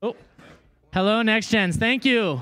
Oh, hello, Next Gens. Thank you.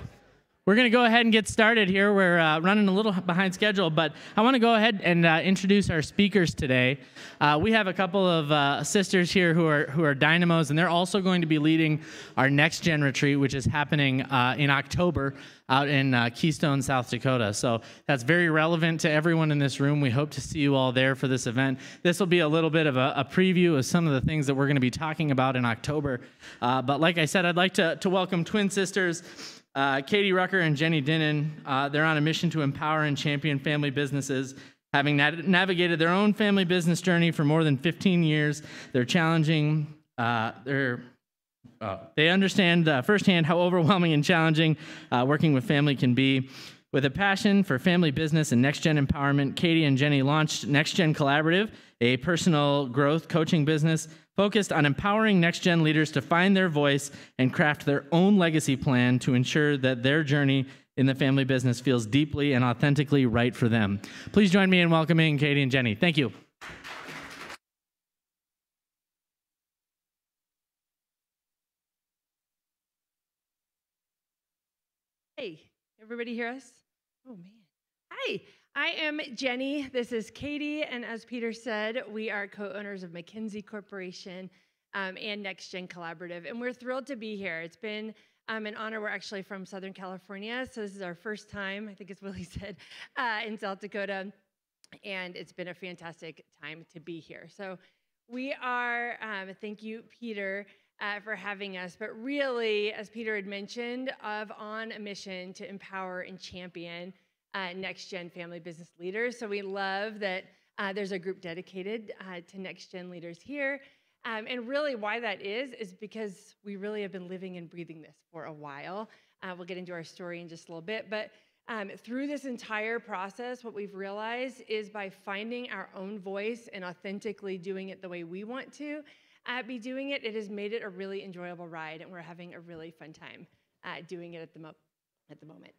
We're going to go ahead and get started here. We're uh, running a little behind schedule, but I want to go ahead and uh, introduce our speakers today. Uh, we have a couple of uh, sisters here who are who are dynamos, and they're also going to be leading our Next Gen retreat, which is happening uh, in October out in uh, Keystone, South Dakota. So that's very relevant to everyone in this room. We hope to see you all there for this event. This will be a little bit of a, a preview of some of the things that we're going to be talking about in October. but like I said, I'd like to, to welcome twin sisters. Uh, Katie Rucker and Jenny Dinnen, uh, they're on a mission to empower and champion family businesses. Having nav- navigated their own family business journey for more than 15 years, they're challenging, uh, they're, uh, they understand uh, firsthand how overwhelming and challenging uh, working with family can be. With a passion for family business and next gen empowerment, Katie and Jenny launched Next Gen Collaborative, a personal growth coaching business focused on empowering next gen leaders to find their voice and craft their own legacy plan to ensure that their journey in the family business feels deeply and authentically right for them. Please join me in welcoming Katie and Jenny. Thank you. Hey, everybody hear us? Oh, man. Hi, I am Jenny. This is Katie. And as Peter said, we are co owners of McKinsey Corporation um, and Next Gen Collaborative. And we're thrilled to be here. It's been um, an honor. We're actually from Southern California. So this is our first time, I think as Willie said, uh, in South Dakota. And it's been a fantastic time to be here. So we are, um, thank you, Peter. Uh, for having us, but really, as Peter had mentioned, of on a mission to empower and champion uh, next gen family business leaders. So we love that uh, there's a group dedicated uh, to next gen leaders here. Um, and really, why that is, is because we really have been living and breathing this for a while. Uh, we'll get into our story in just a little bit. But um, through this entire process, what we've realized is by finding our own voice and authentically doing it the way we want to uh, be doing it, it has made it a really enjoyable ride, and we're having a really fun time uh, doing it at the, at the moment.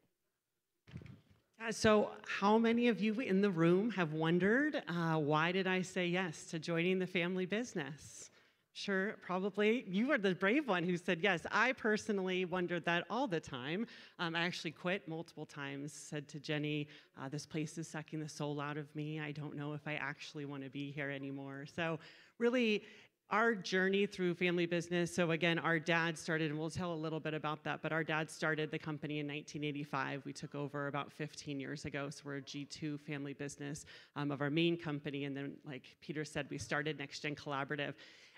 Uh, so, how many of you in the room have wondered uh, why did I say yes to joining the family business? Sure, probably. You are the brave one who said yes. I personally wondered that all the time. Um, I actually quit multiple times, said to Jenny, uh, This place is sucking the soul out of me. I don't know if I actually want to be here anymore. So, really, our journey through family business. So, again, our dad started, and we'll tell a little bit about that, but our dad started the company in 1985. We took over about 15 years ago. So, we're a G2 family business um, of our main company. And then, like Peter said, we started Next Gen Collaborative.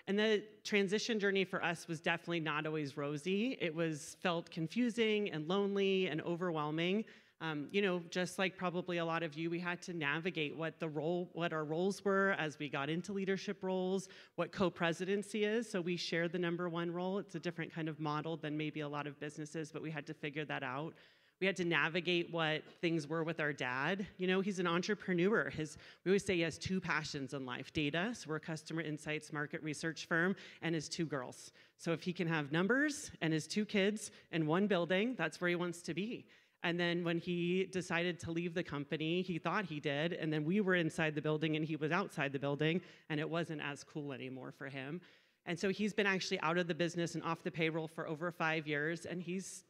And the transition journey for us was definitely not always rosy. It was felt confusing and lonely and overwhelming. Um, you know, just like probably a lot of you, we had to navigate what the role, what our roles were as we got into leadership roles, what co-presidency is. So we share the number one role. It's a different kind of model than maybe a lot of businesses, but we had to figure that out. We had to navigate what things were with our dad. You know, he's an entrepreneur. His, we always say he has two passions in life data, so we're a customer insights market research firm, and his two girls. So if he can have numbers and his two kids in one building, that's where he wants to be. And then when he decided to leave the company, he thought he did. And then we were inside the building and he was outside the building, and it wasn't as cool anymore for him. And so he's been actually out of the business and off the payroll for over five years, and he's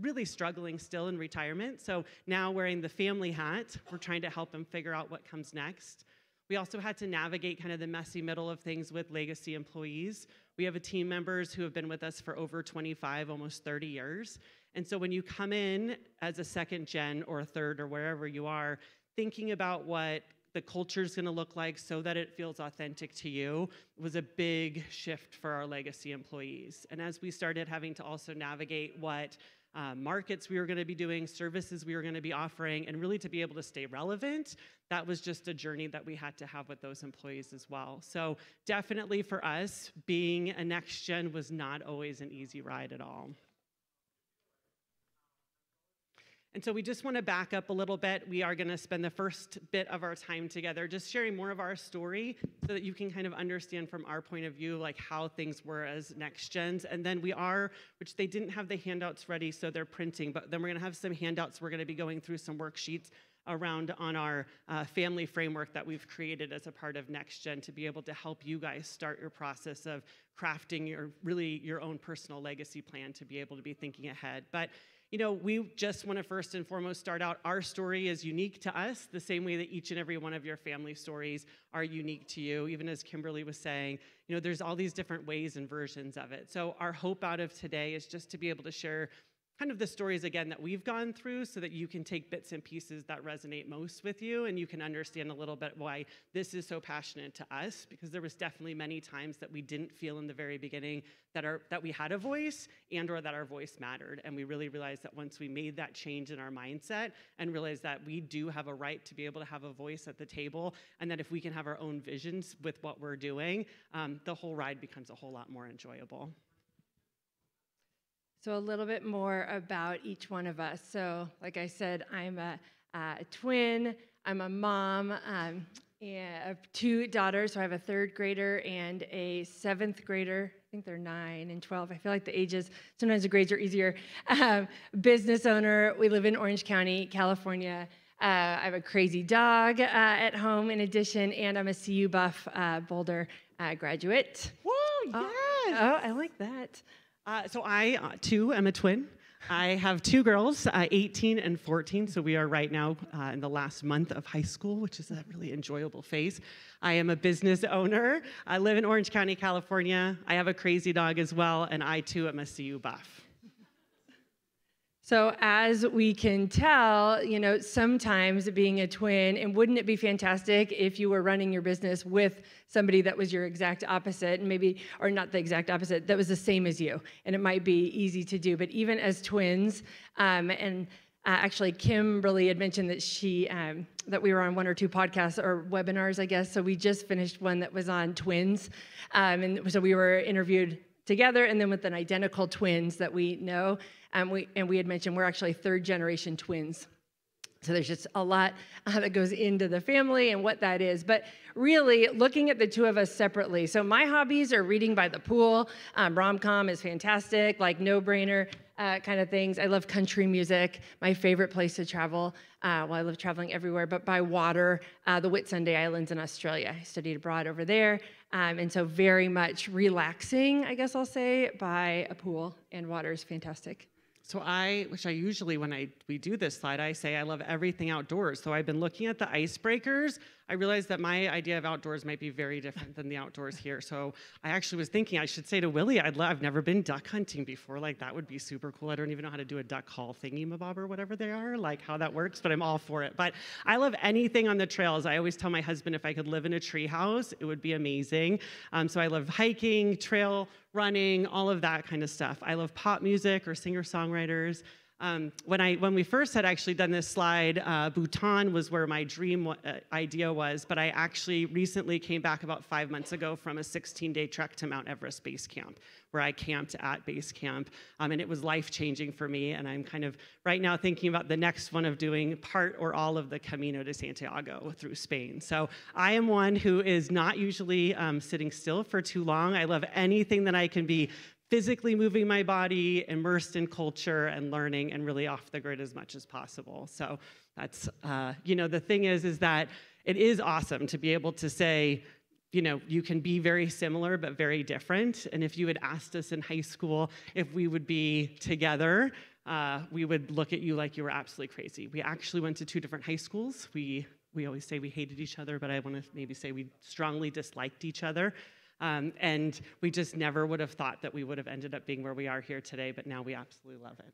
really struggling still in retirement. So now wearing the family hat, we're trying to help him figure out what comes next. We also had to navigate kind of the messy middle of things with legacy employees. We have a team members who have been with us for over 25, almost 30 years. And so when you come in as a second gen or a third or wherever you are, thinking about what the culture is going to look like so that it feels authentic to you was a big shift for our legacy employees. And as we started having to also navigate what uh, markets we were going to be doing, services we were going to be offering, and really to be able to stay relevant, that was just a journey that we had to have with those employees as well. So, definitely for us, being a next gen was not always an easy ride at all. And so we just want to back up a little bit. We are going to spend the first bit of our time together just sharing more of our story so that you can kind of understand from our point of view like how things were as next gens. And then we are, which they didn't have the handouts ready, so they're printing, but then we're going to have some handouts. We're going to be going through some worksheets around on our uh, family framework that we've created as a part of NextGen to be able to help you guys start your process of crafting your really your own personal legacy plan to be able to be thinking ahead. But you know, we just want to first and foremost start out our story is unique to us, the same way that each and every one of your family stories are unique to you. Even as Kimberly was saying, you know, there's all these different ways and versions of it. So, our hope out of today is just to be able to share kind of the stories again that we've gone through so that you can take bits and pieces that resonate most with you and you can understand a little bit why this is so passionate to us because there was definitely many times that we didn't feel in the very beginning that our that we had a voice and or that our voice mattered. And we really realized that once we made that change in our mindset and realized that we do have a right to be able to have a voice at the table and that if we can have our own visions with what we're doing um, the whole ride becomes a whole lot more enjoyable so, a little bit more about each one of us. So, like I said, I'm a, a twin, I'm a mom, um, have two daughters. So, I have a third grader and a seventh grader. I think they're nine and 12. I feel like the ages, sometimes the grades are easier. Um, business owner. We live in Orange County, California. Uh, I have a crazy dog uh, at home in addition, and I'm a CU Buff uh, Boulder uh, graduate. Whoa, Oh, yes! oh, I like that. Uh, so I, uh, too, am a twin. I have two girls, uh, 18 and 14. So we are right now uh, in the last month of high school, which is a really enjoyable phase. I am a business owner. I live in Orange County, California. I have a crazy dog as well, and I too am a CU buff. So, as we can tell, you know, sometimes being a twin, and wouldn't it be fantastic if you were running your business with somebody that was your exact opposite, and maybe, or not the exact opposite, that was the same as you? And it might be easy to do. But even as twins, um, and uh, actually, Kimberly had mentioned that she um, that we were on one or two podcasts or webinars, I guess. So we just finished one that was on twins, um, and so we were interviewed together, and then with an identical twins that we know. Um, we, and we had mentioned we're actually third generation twins. So there's just a lot uh, that goes into the family and what that is. But really, looking at the two of us separately. So my hobbies are reading by the pool. Um, rom-com is fantastic, like no-brainer uh, kind of things. I love country music. My favorite place to travel. Uh, well, I love traveling everywhere, but by water, uh, the Whitsunday Islands in Australia. I studied abroad over there, um, and so very much relaxing, I guess I'll say, by a pool and water is fantastic. So I, which I usually when I we do this slide, I say I love everything outdoors. So I've been looking at the icebreakers. I realized that my idea of outdoors might be very different than the outdoors here. So I actually was thinking I should say to Willie, I'd love, I've never been duck hunting before. Like that would be super cool. I don't even know how to do a duck call thingy mabob or whatever they are, like how that works, but I'm all for it. But I love anything on the trails. I always tell my husband if I could live in a tree house, it would be amazing. Um, so I love hiking, trail running, all of that kind of stuff. I love pop music or singer songwriters. Um, when I when we first had actually done this slide, uh, Bhutan was where my dream uh, idea was, but I actually recently came back about five months ago from a 16-day trek to Mount Everest Base Camp, where I camped at base camp, um, and it was life-changing for me. And I'm kind of right now thinking about the next one of doing part or all of the Camino de Santiago through Spain. So I am one who is not usually um, sitting still for too long. I love anything that I can be physically moving my body, immersed in culture and learning, and really off the grid as much as possible. So that's, uh, you know, the thing is, is that it is awesome to be able to say, you know, you can be very similar but very different. And if you had asked us in high school if we would be together, uh, we would look at you like you were absolutely crazy. We actually went to two different high schools. We we always say we hated each other, but I want to maybe say we strongly disliked each other. Um, and we just never would have thought that we would have ended up being where we are here today, but now we absolutely love it.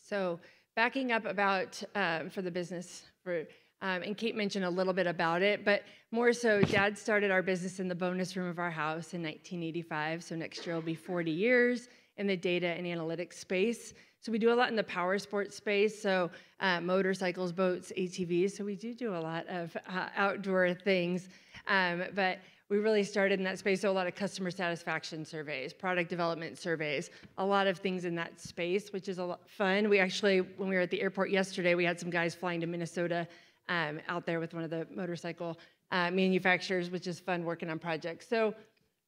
So backing up about um, for the business for. Um, and Kate mentioned a little bit about it, but more so, Dad started our business in the bonus room of our house in 1985. So next year will be 40 years in the data and analytics space. So we do a lot in the power sports space, so uh, motorcycles, boats, ATVs. So we do do a lot of uh, outdoor things, um, but we really started in that space. So a lot of customer satisfaction surveys, product development surveys, a lot of things in that space, which is a lot fun. We actually, when we were at the airport yesterday, we had some guys flying to Minnesota um, out there with one of the motorcycle uh, manufacturers, which is fun working on projects. So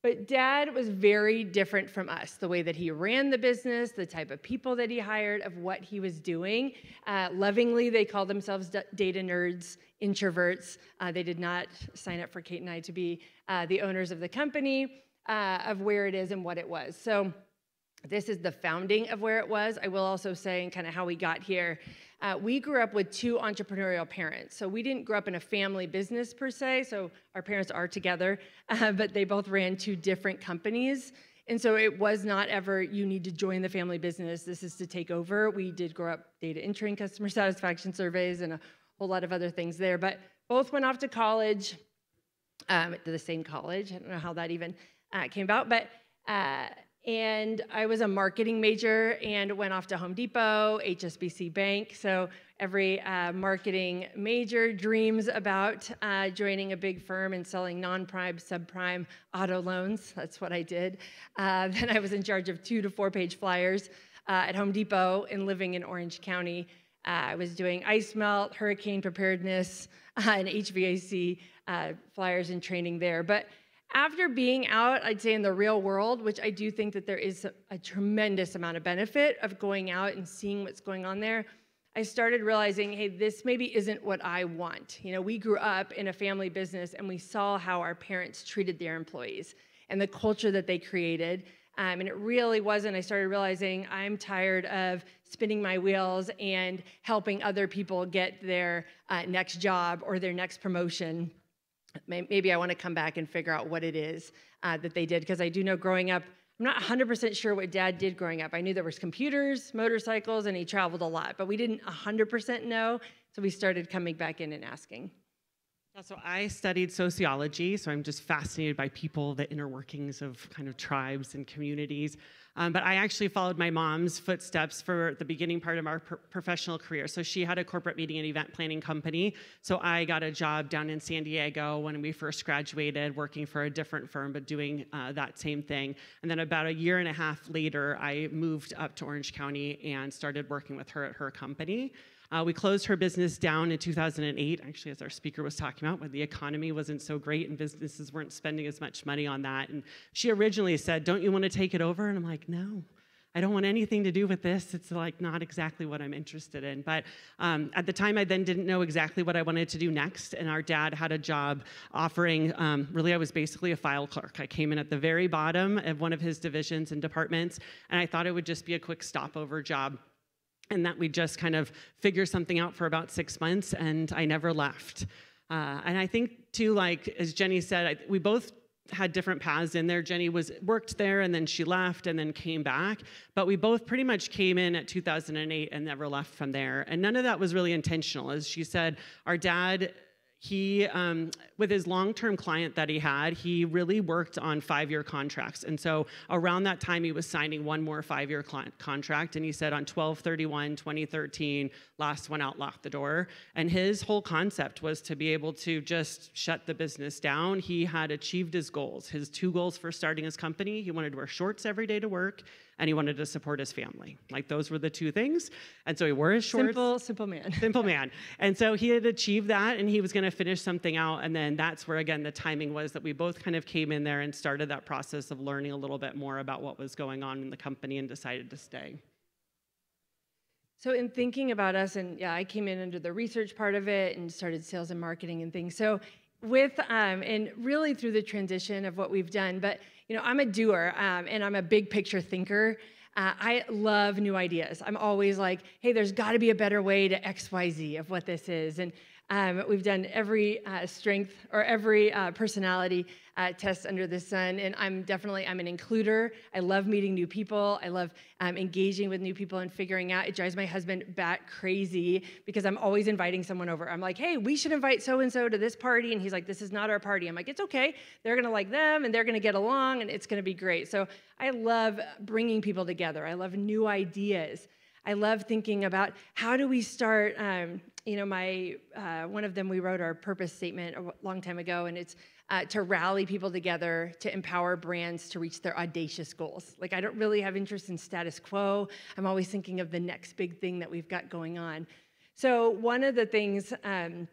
But dad was very different from us. The way that he ran the business, the type of people that he hired, of what he was doing. Uh, lovingly, they called themselves data nerds, introverts. Uh, they did not sign up for Kate and I to be uh, the owners of the company, uh, of where it is and what it was. So, this is the founding of where it was. I will also say, and kind of how we got here. Uh, we grew up with two entrepreneurial parents. So we didn't grow up in a family business per se. So our parents are together, uh, but they both ran two different companies. And so it was not ever, you need to join the family business. This is to take over. We did grow up data entering customer satisfaction surveys and a whole lot of other things there. But both went off to college, um, to the same college. I don't know how that even uh, came about. But uh, and I was a marketing major and went off to Home Depot, HSBC Bank. So every uh, marketing major dreams about uh, joining a big firm and selling non-prime, subprime auto loans. That's what I did. Uh, then I was in charge of two to four page flyers uh, at Home Depot and living in Orange County. Uh, I was doing ice melt, hurricane preparedness, uh, and HVAC flyers and training there. But after being out, I'd say in the real world, which I do think that there is a, a, tremendous amount of benefit of going out and seeing what's going on there, I started realizing, hey, this maybe isn't what I want. You know, we grew up in a family business and we saw how our parents treated their employees and the culture that they created. Um, and it really wasn't. I started realizing I'm tired of spinning my wheels and helping other people get their uh, next job or their next promotion maybe I want to come back and figure out what it is uh, that they did because I do know growing up, I'm not 100% sure what dad did growing up. I knew there was computers, motorcycles, and he traveled a lot, but we didn't 100% know, so we started coming back in and asking. Yeah, so I studied sociology, so I'm just fascinated by people, the inner workings of kind of tribes and communities. Um, but I actually followed my mom's footsteps for the beginning part of our pro- professional career. So she had a corporate meeting and event planning company. So I got a job down in San Diego when we first graduated, working for a different firm, but doing uh, that same thing. And then about a year and a half later, I moved up to Orange County and started working with her at her company. Uh, we closed her business down in 2008, actually, as our speaker was talking about, when the economy wasn't so great and businesses weren't spending as much money on that. And she originally said, Don't you want to take it over? And I'm like, No. I don't want anything to do with this. It's like not exactly what I'm interested in. But um, at the time, I then didn't know exactly what I wanted to do next. And our dad had a job offering, um, really, I was basically a file clerk. I came in at the very bottom of one of his divisions and departments, and I thought it would just be a quick stopover job and that we just kind of figure something out for about six months, and I never left. Uh, and I think too, like as Jenny said, I, we both had different paths in there. Jenny was worked there, and then she left, and then came back. But we both pretty much came in at 2008 and never left from there. And none of that was really intentional. As she said, our dad he um, with his long-term client that he had he really worked on five-year contracts and so around that time he was signing one more five-year contract and he said on 1231 2013 last one out locked the door and his whole concept was to be able to just shut the business down he had achieved his goals his two goals for starting his company he wanted to wear shorts every day to work and he wanted to support his family. Like those were the two things. And so he wore his shorts. Simple, simple man. simple man. And so he had achieved that and he was going to finish something out. And then that's where, again, the timing was that we both kind of came in there and started that process of learning a little bit more about what was going on in the company and decided to stay. So, in thinking about us, and yeah, I came in under the research part of it and started sales and marketing and things. So, with um, and really through the transition of what we've done, but you know, I'm a doer um, and I'm a big picture thinker. Uh, I love new ideas. I'm always like, hey, there's got to be a better way to X, Y, Z of what this is. And um, we've done every uh, strength or every uh, personality uh, test under the sun, and I'm definitely I'm an includer. I love meeting new people. I love um, engaging with new people and figuring out. It drives my husband bat crazy because I'm always inviting someone over. I'm like, hey, we should invite so and so to this party, and he's like, this is not our party. I'm like, it's okay. They're gonna like them, and they're gonna get along, and it's gonna be great. So I love bringing people together. I love new ideas. I love thinking about how do we start. Um, you know, my uh, one of them we wrote our purpose statement a long time ago, and it's uh, to rally people together to empower brands to reach their audacious goals. Like I don't really have interest in status quo. I'm always thinking of the next big thing that we've got going on. So one of the things. Um,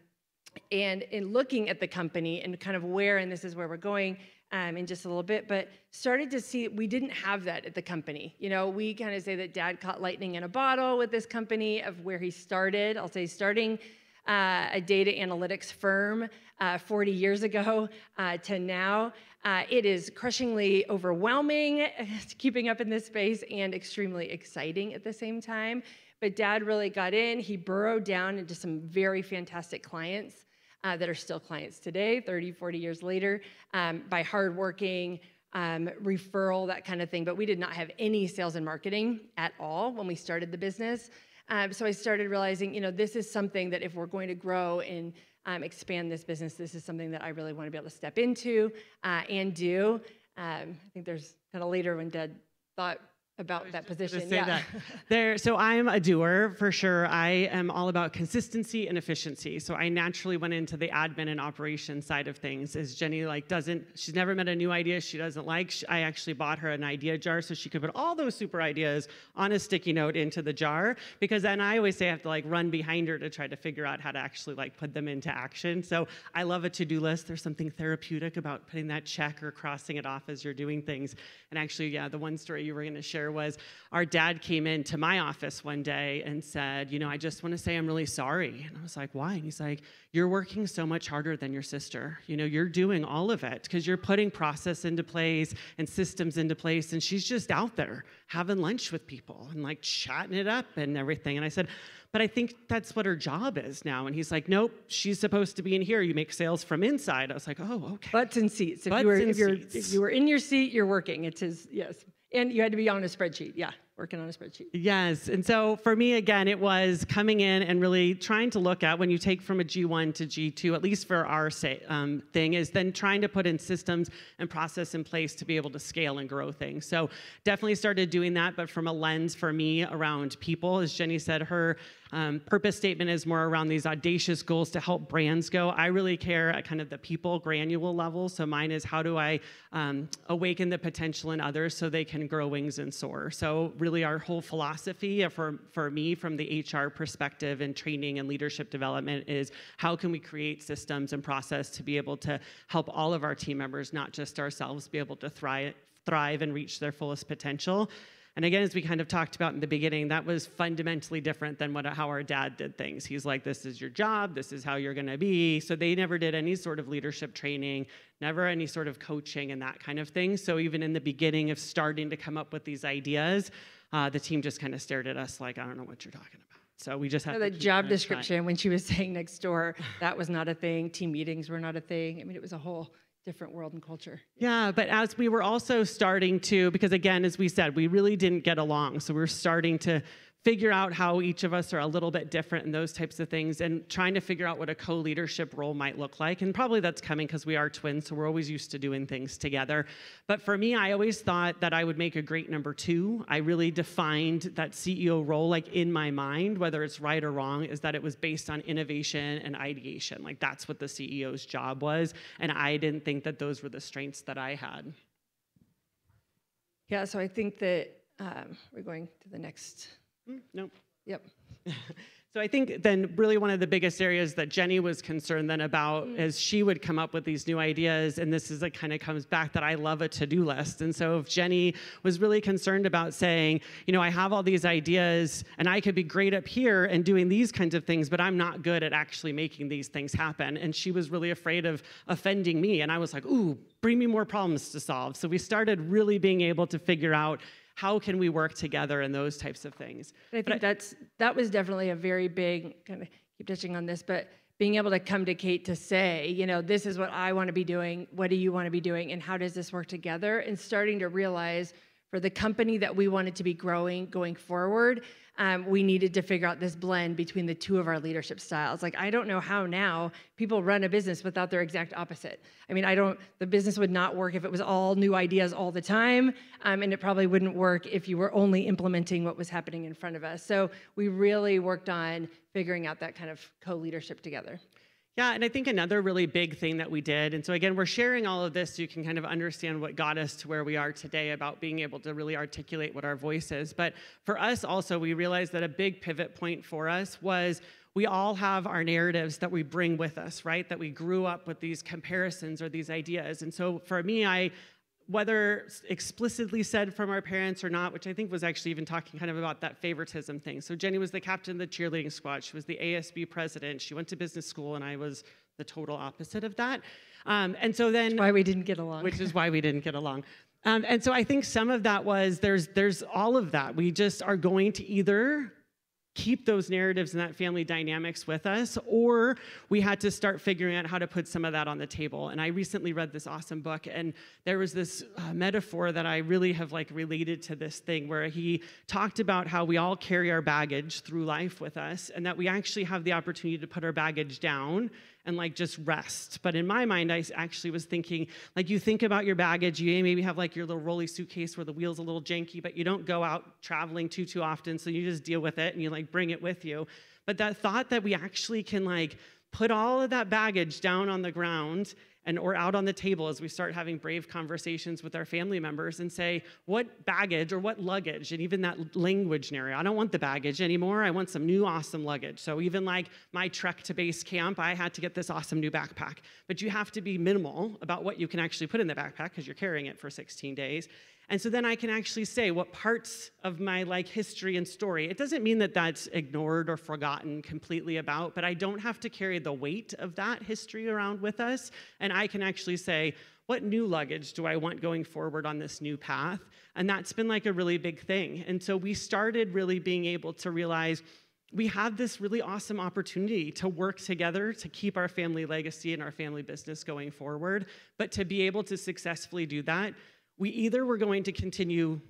and in looking at the company and kind of where, and this is where we're going, um, in just a little bit, but started to see we didn't have that at the company. You know, we kind of say that dad caught lightning in a bottle with this company of where he started. I'll say starting uh, a data analytics firm uh, 40 years ago uh, to now. Uh, it is crushingly overwhelming keeping up in this space and extremely exciting at the same time. But dad really got in. He burrowed down into some very fantastic clients uh, that are still clients today, 30, 40 years later, um, by hardworking, um, referral, that kind of thing. But we did not have any sales and marketing at all when we started the business. Um, so I started realizing, you know, this is something that if we're going to grow and um, expand this business, this is something that I really want to be able to step into uh, and do. Um, I think there's kind of later when Dad thought about that position. say yeah. that. There, so I'm a doer for sure. I am all about consistency and efficiency. So I naturally went into the admin and operation side of things. As Jenny like doesn't, she's never met a new idea she doesn't like. I actually bought her an idea jar so she could put all those super ideas on a sticky note into the jar. Because then I always say I have to like run behind her to try to figure out how to actually like put them into action. So I love a to-do list. There's something therapeutic about putting that check or crossing it off as you're doing things. And actually, yeah, the one story you were going to share was our dad came into my office one day and said, You know, I just want to say I'm really sorry. And I was like, Why? And he's like, You're working so much harder than your sister. You know, you're doing all of it because you're putting process into place and systems into place. And she's just out there having lunch with people and like chatting it up and everything. And I said, but I think that's what her job is now. And he's like, nope, she's supposed to be in here. You make sales from inside. I was like, oh, okay. Butts and seats. If, Butts you, were, and if, you're, seats. if you were in your seat, you're working. It is, yes. And you had to be on a spreadsheet. Yeah, working on a spreadsheet. Yes. And so for me, again, it was coming in and really trying to look at when you take from a G1 to G2, at least for our say, um, thing, is then trying to put in systems and process in place to be able to scale and grow things. So definitely started doing that, but from a lens for me around people, as Jenny said, her um, purpose statement is more around these audacious goals to help brands go. I really care at kind of the people granule level. So mine is how do I um, awaken the potential in others so they can grow wings and soar. So really our whole philosophy for, for me from the HR perspective and training and leadership development is how can we create systems and process to be able to help all of our team members, not just ourselves, be able to thrive, thrive and reach their fullest potential. And again, as we kind of talked about in the beginning, that was fundamentally different than what, how our dad did things. He's like, this is your job, this is how you're gonna be. So they never did any sort of leadership training, never any sort of coaching and that kind of thing. So even in the beginning of starting to come up with these ideas, uh, the team just kind of stared at us like, I don't know what you're talking about. So we just had the job description when she was saying next door, that was not a thing. Team meetings were not a thing. I mean, it was a whole different world and culture. Yeah, but as we were also starting to, because again, as we said, we really didn't get along. So we're starting to figure out how each of us are a little bit different and those types of things and trying to figure out what a co-leadership role might look like. And probably that's coming because we are twins so we're always used to doing things together. But for me i always thought that i would make a great number two. I really defined that ceo role like in my mind whether it's right or wrong is that it was based on innovation and ideation. Like that's what the ceo's job was and i didn't think that those were the strengths that i had. Yeah so i think that um, we're going to the next Mm, nope. Yep. So I think then really one of the biggest areas that Jenny was concerned then about mm. is she would come up with these new ideas, and this is like kind of comes back that I love a to-do list. And so if Jenny was really concerned about saying, you know, I have all these ideas and I could be great up here and doing these kinds of things, but I'm not good at actually making these things happen. And she was really afraid of offending me. And I was like, ooh, bring me more problems to solve. So we started really being able to figure out how can we work together and those types of things. I think I, that's that was definitely a very big kind of keep touching on this, but being able to come to Kate to say, you know, this is what I want to be doing. What do you want to be doing? And how does this work together? And starting to realize for the company that we wanted to be growing going forward, um, we needed to figure out this blend between the two of our leadership styles. Like, I don't know how now people run a business without their exact opposite. I mean, I don't, the business would not work if it was all new ideas all the time, um, and it probably wouldn't work if you were only implementing what was happening in front of us. So we really worked on figuring out that kind of co leadership together. Yeah, and I think another really big thing that we did, and so again, we're sharing all of this so you can kind of understand what got us to where we are today about being able to really articulate what our voice is. But for us also, we realized that a big pivot point for us was we all have our narratives that we bring with us, right? That we grew up with these comparisons or these ideas. And so for me, I whether explicitly said from our parents or not, which I think was actually even talking kind of about that favoritism thing. So Jenny was the captain of the cheerleading squad. She was the ASB president. She went to business school, and I was the total opposite of that. Um, and so then, why we didn't get along. Which is why we didn't get along. Um, and so I think some of that was there's there's all of that. We just are going to either keep those narratives and that family dynamics with us, or we had to start figuring out how to put some of that on the table. And I recently read this awesome book, and there was this uh, metaphor that I really have like related to this thing where he talked about how we all carry our baggage through life with us, and that we actually have the opportunity to put our baggage down and like just rest. But in my mind, I actually was thinking, like, you think about your baggage, you maybe have like your little rolly suitcase where the wheel's a little janky, but you don't go out traveling too, too often. So you just deal with it and you like bring it with you. But that thought that we actually can like put all of that baggage down on the ground and or out on the table as we start having brave conversations with our family members and say what baggage or what luggage? And even that language scenario i don't want the baggage anymore. I want some new awesome luggage. So even like my trek to base camp i had to get this awesome new backpack. But you have to be minimal about what you can actually put in the backpack because you're carrying it for 16 days and so then I can actually say what parts of my like history and story. It doesn't mean that that's ignored or forgotten completely about, but I don't have to carry the weight of that history around with us. And I can actually say, what new luggage do I want going forward on this new path? And that's been like a really big thing. And so we started really being able to realize we have this really awesome opportunity to work together to keep our family legacy and our family business going forward. But to be able to successfully do that, we either were going to continue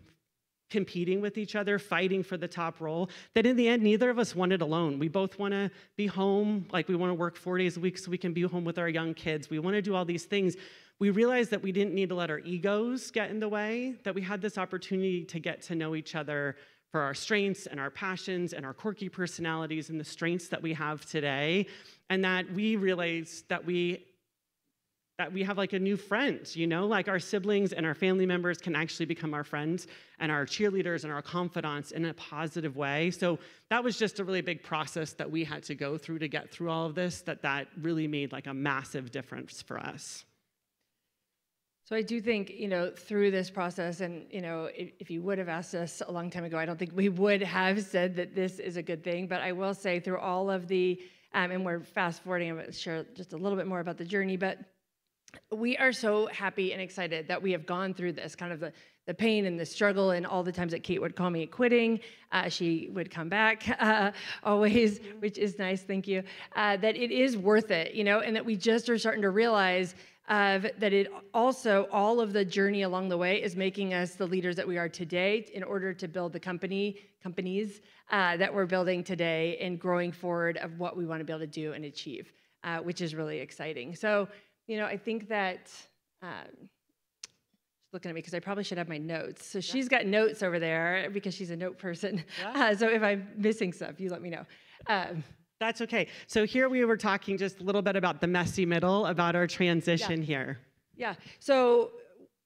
competing with each other, fighting for the top role, that in the end, neither of us want it alone. We both want to be home, like we want to work four days a week so we can be home with our young kids. We want to do all these things. We realized that we didn't need to let our egos get in the way, that we had this opportunity to get to know each other for our strengths and our passions and our quirky personalities and the strengths that we have today. And that we realized that we that we have like a new friend, you know, like our siblings and our family members can actually become our friends and our cheerleaders and our confidants in a positive way. So that was just a really big process that we had to go through to get through all of this, that that really made like a massive difference for us. So I do think, you know, through this process, and you know, if, if, you would have asked us a long time ago, I don't think we would have said that this is a good thing. But I will say, through all of the, um, and we're fast forwarding, I'm going to share just a little bit more about the journey, but we are so happy and excited that we have gone through this kind of the, the pain and the struggle and all the times that Kate would call me quitting. Uh, she would come back uh, always, which is nice, thank you. Uh, that it is worth it, you know, and that we just are starting to realize uh, that it also, all of the journey along the way is making us the leaders that we are today in order to build the company, companies uh, that we're building today and growing forward of what we want to be able to do and achieve, uh, which is really exciting. So, you know, I think that, um, she's looking at me because I probably should have my notes. So she's got notes over there because she's a note person. Yeah. Uh, so if I'm missing stuff, you let me know. Um, That's okay. So here we were talking just a little bit about the messy middle, about our transition yeah. here. Yeah. So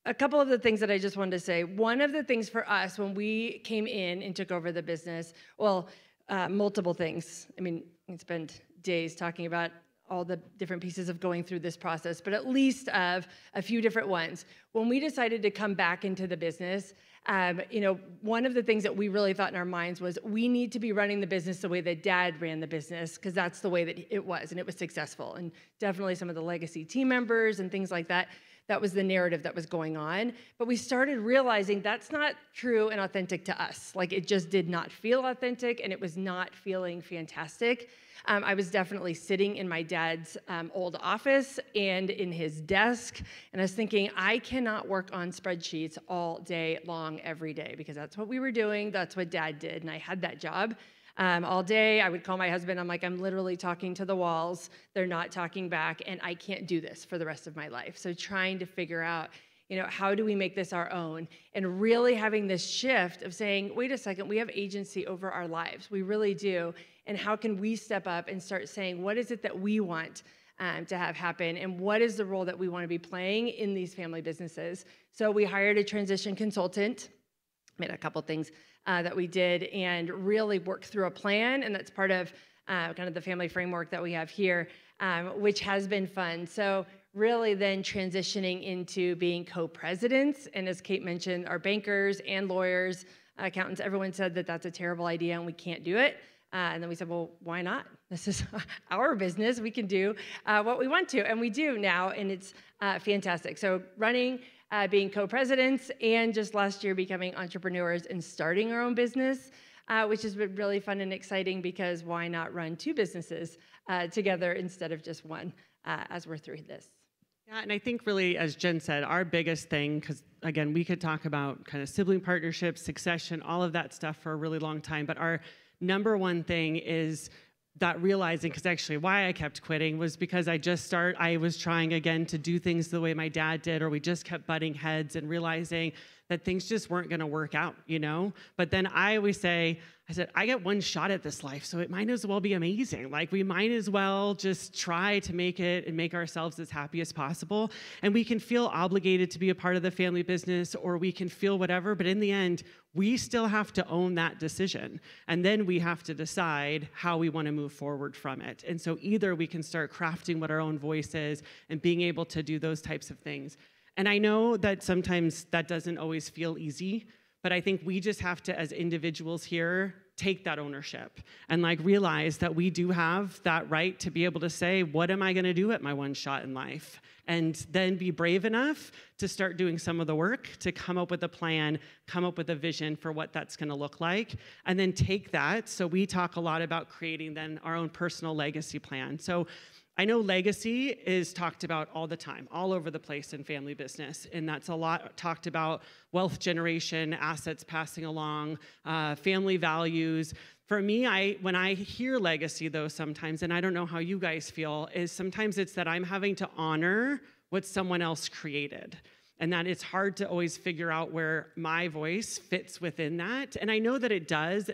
a couple of the things that I just wanted to say. One of the things for us when we came in and took over the business, well, uh, multiple things. I mean, we spend days talking about all the different pieces of going through this process, but at least of a few different ones. When we decided to come back into the business, um, you know, one of the things that we really thought in our minds was we need to be running the business the way that dad ran the business because that's the way that it was and it was successful. And definitely some of the legacy team members and things like that, that was the narrative that was going on. But we started realizing that's not true and authentic to us. Like it just did not feel authentic and it was not feeling fantastic. Um, I was definitely sitting in my dad's um, old office and in his desk, and I was thinking, I cannot work on spreadsheets all day long, every day, because that's what we were doing. That's what dad did, and I had that job. Um, all day. I would call my husband. I'm like, I'm literally talking to the walls. They're not talking back, and I can't do this for the rest of my life. So, trying to figure out, you know, how do we make this our own? And really having this shift of saying, wait a second, we have agency over our lives. We really do and how can we step up and start saying what is it that we want um, to have happen and what is the role that we want to be playing in these family businesses. So we hired a transition consultant, made a couple things uh, that we did, and really work through a plan, and that's part of uh, kind of the family framework that we have here, um, which has been fun. So really then transitioning into being co-presidents, and as Kate mentioned, our bankers and lawyers, accountants, everyone said that that's a terrible idea and we can't do it. Uh, and then we said, well, why not? This is our business. We can do uh, what we want to. And we do now, and it's uh, fantastic. So, running, uh, being co presidents, and just last year becoming entrepreneurs and starting our own business, uh, which has been really fun and exciting because why not run two businesses uh, together instead of just one as we're through this? Yeah, and I think really, as Jen said, our biggest thing, because again, we could talk about kind of sibling partnerships, succession, all of that stuff for a really long time, but our number one thing is that realizing because actually why i kept quitting was because i just start i was trying again to do things the way my dad did or we just kept butting heads and realizing that things just weren't going to work out you know but then i always say I said, I get one shot at this life, so it might as well be amazing. Like, we might as well just try to make it and make ourselves as happy as possible. And we can feel obligated to be a part of the family business, or we can feel whatever, but in the end, we still have to own that decision. And then we have to decide how we want to move forward from it. And so, either we can start crafting what our own voice is and being able to do those types of things. And I know that sometimes that doesn't always feel easy. But I think we just have to, as individuals here, take that ownership and like realize that we do have that right to be able to say, what am I going to do at my one shot in life? And then be brave enough to start doing some of the work to come up with a plan, come up with a vision for what that's going to look like, and then take that. So we talk a lot about creating then our own personal legacy plan. So I know legacy is talked about all the time, all over the place in family business, and that's a lot talked about wealth generation, assets passing along, uh, family values. For me, I when I hear legacy, though, sometimes, and I don't know how you guys feel, is sometimes it's that I'm having to honor what someone else created and that it's hard to always figure out where my voice fits within that. And I know that it does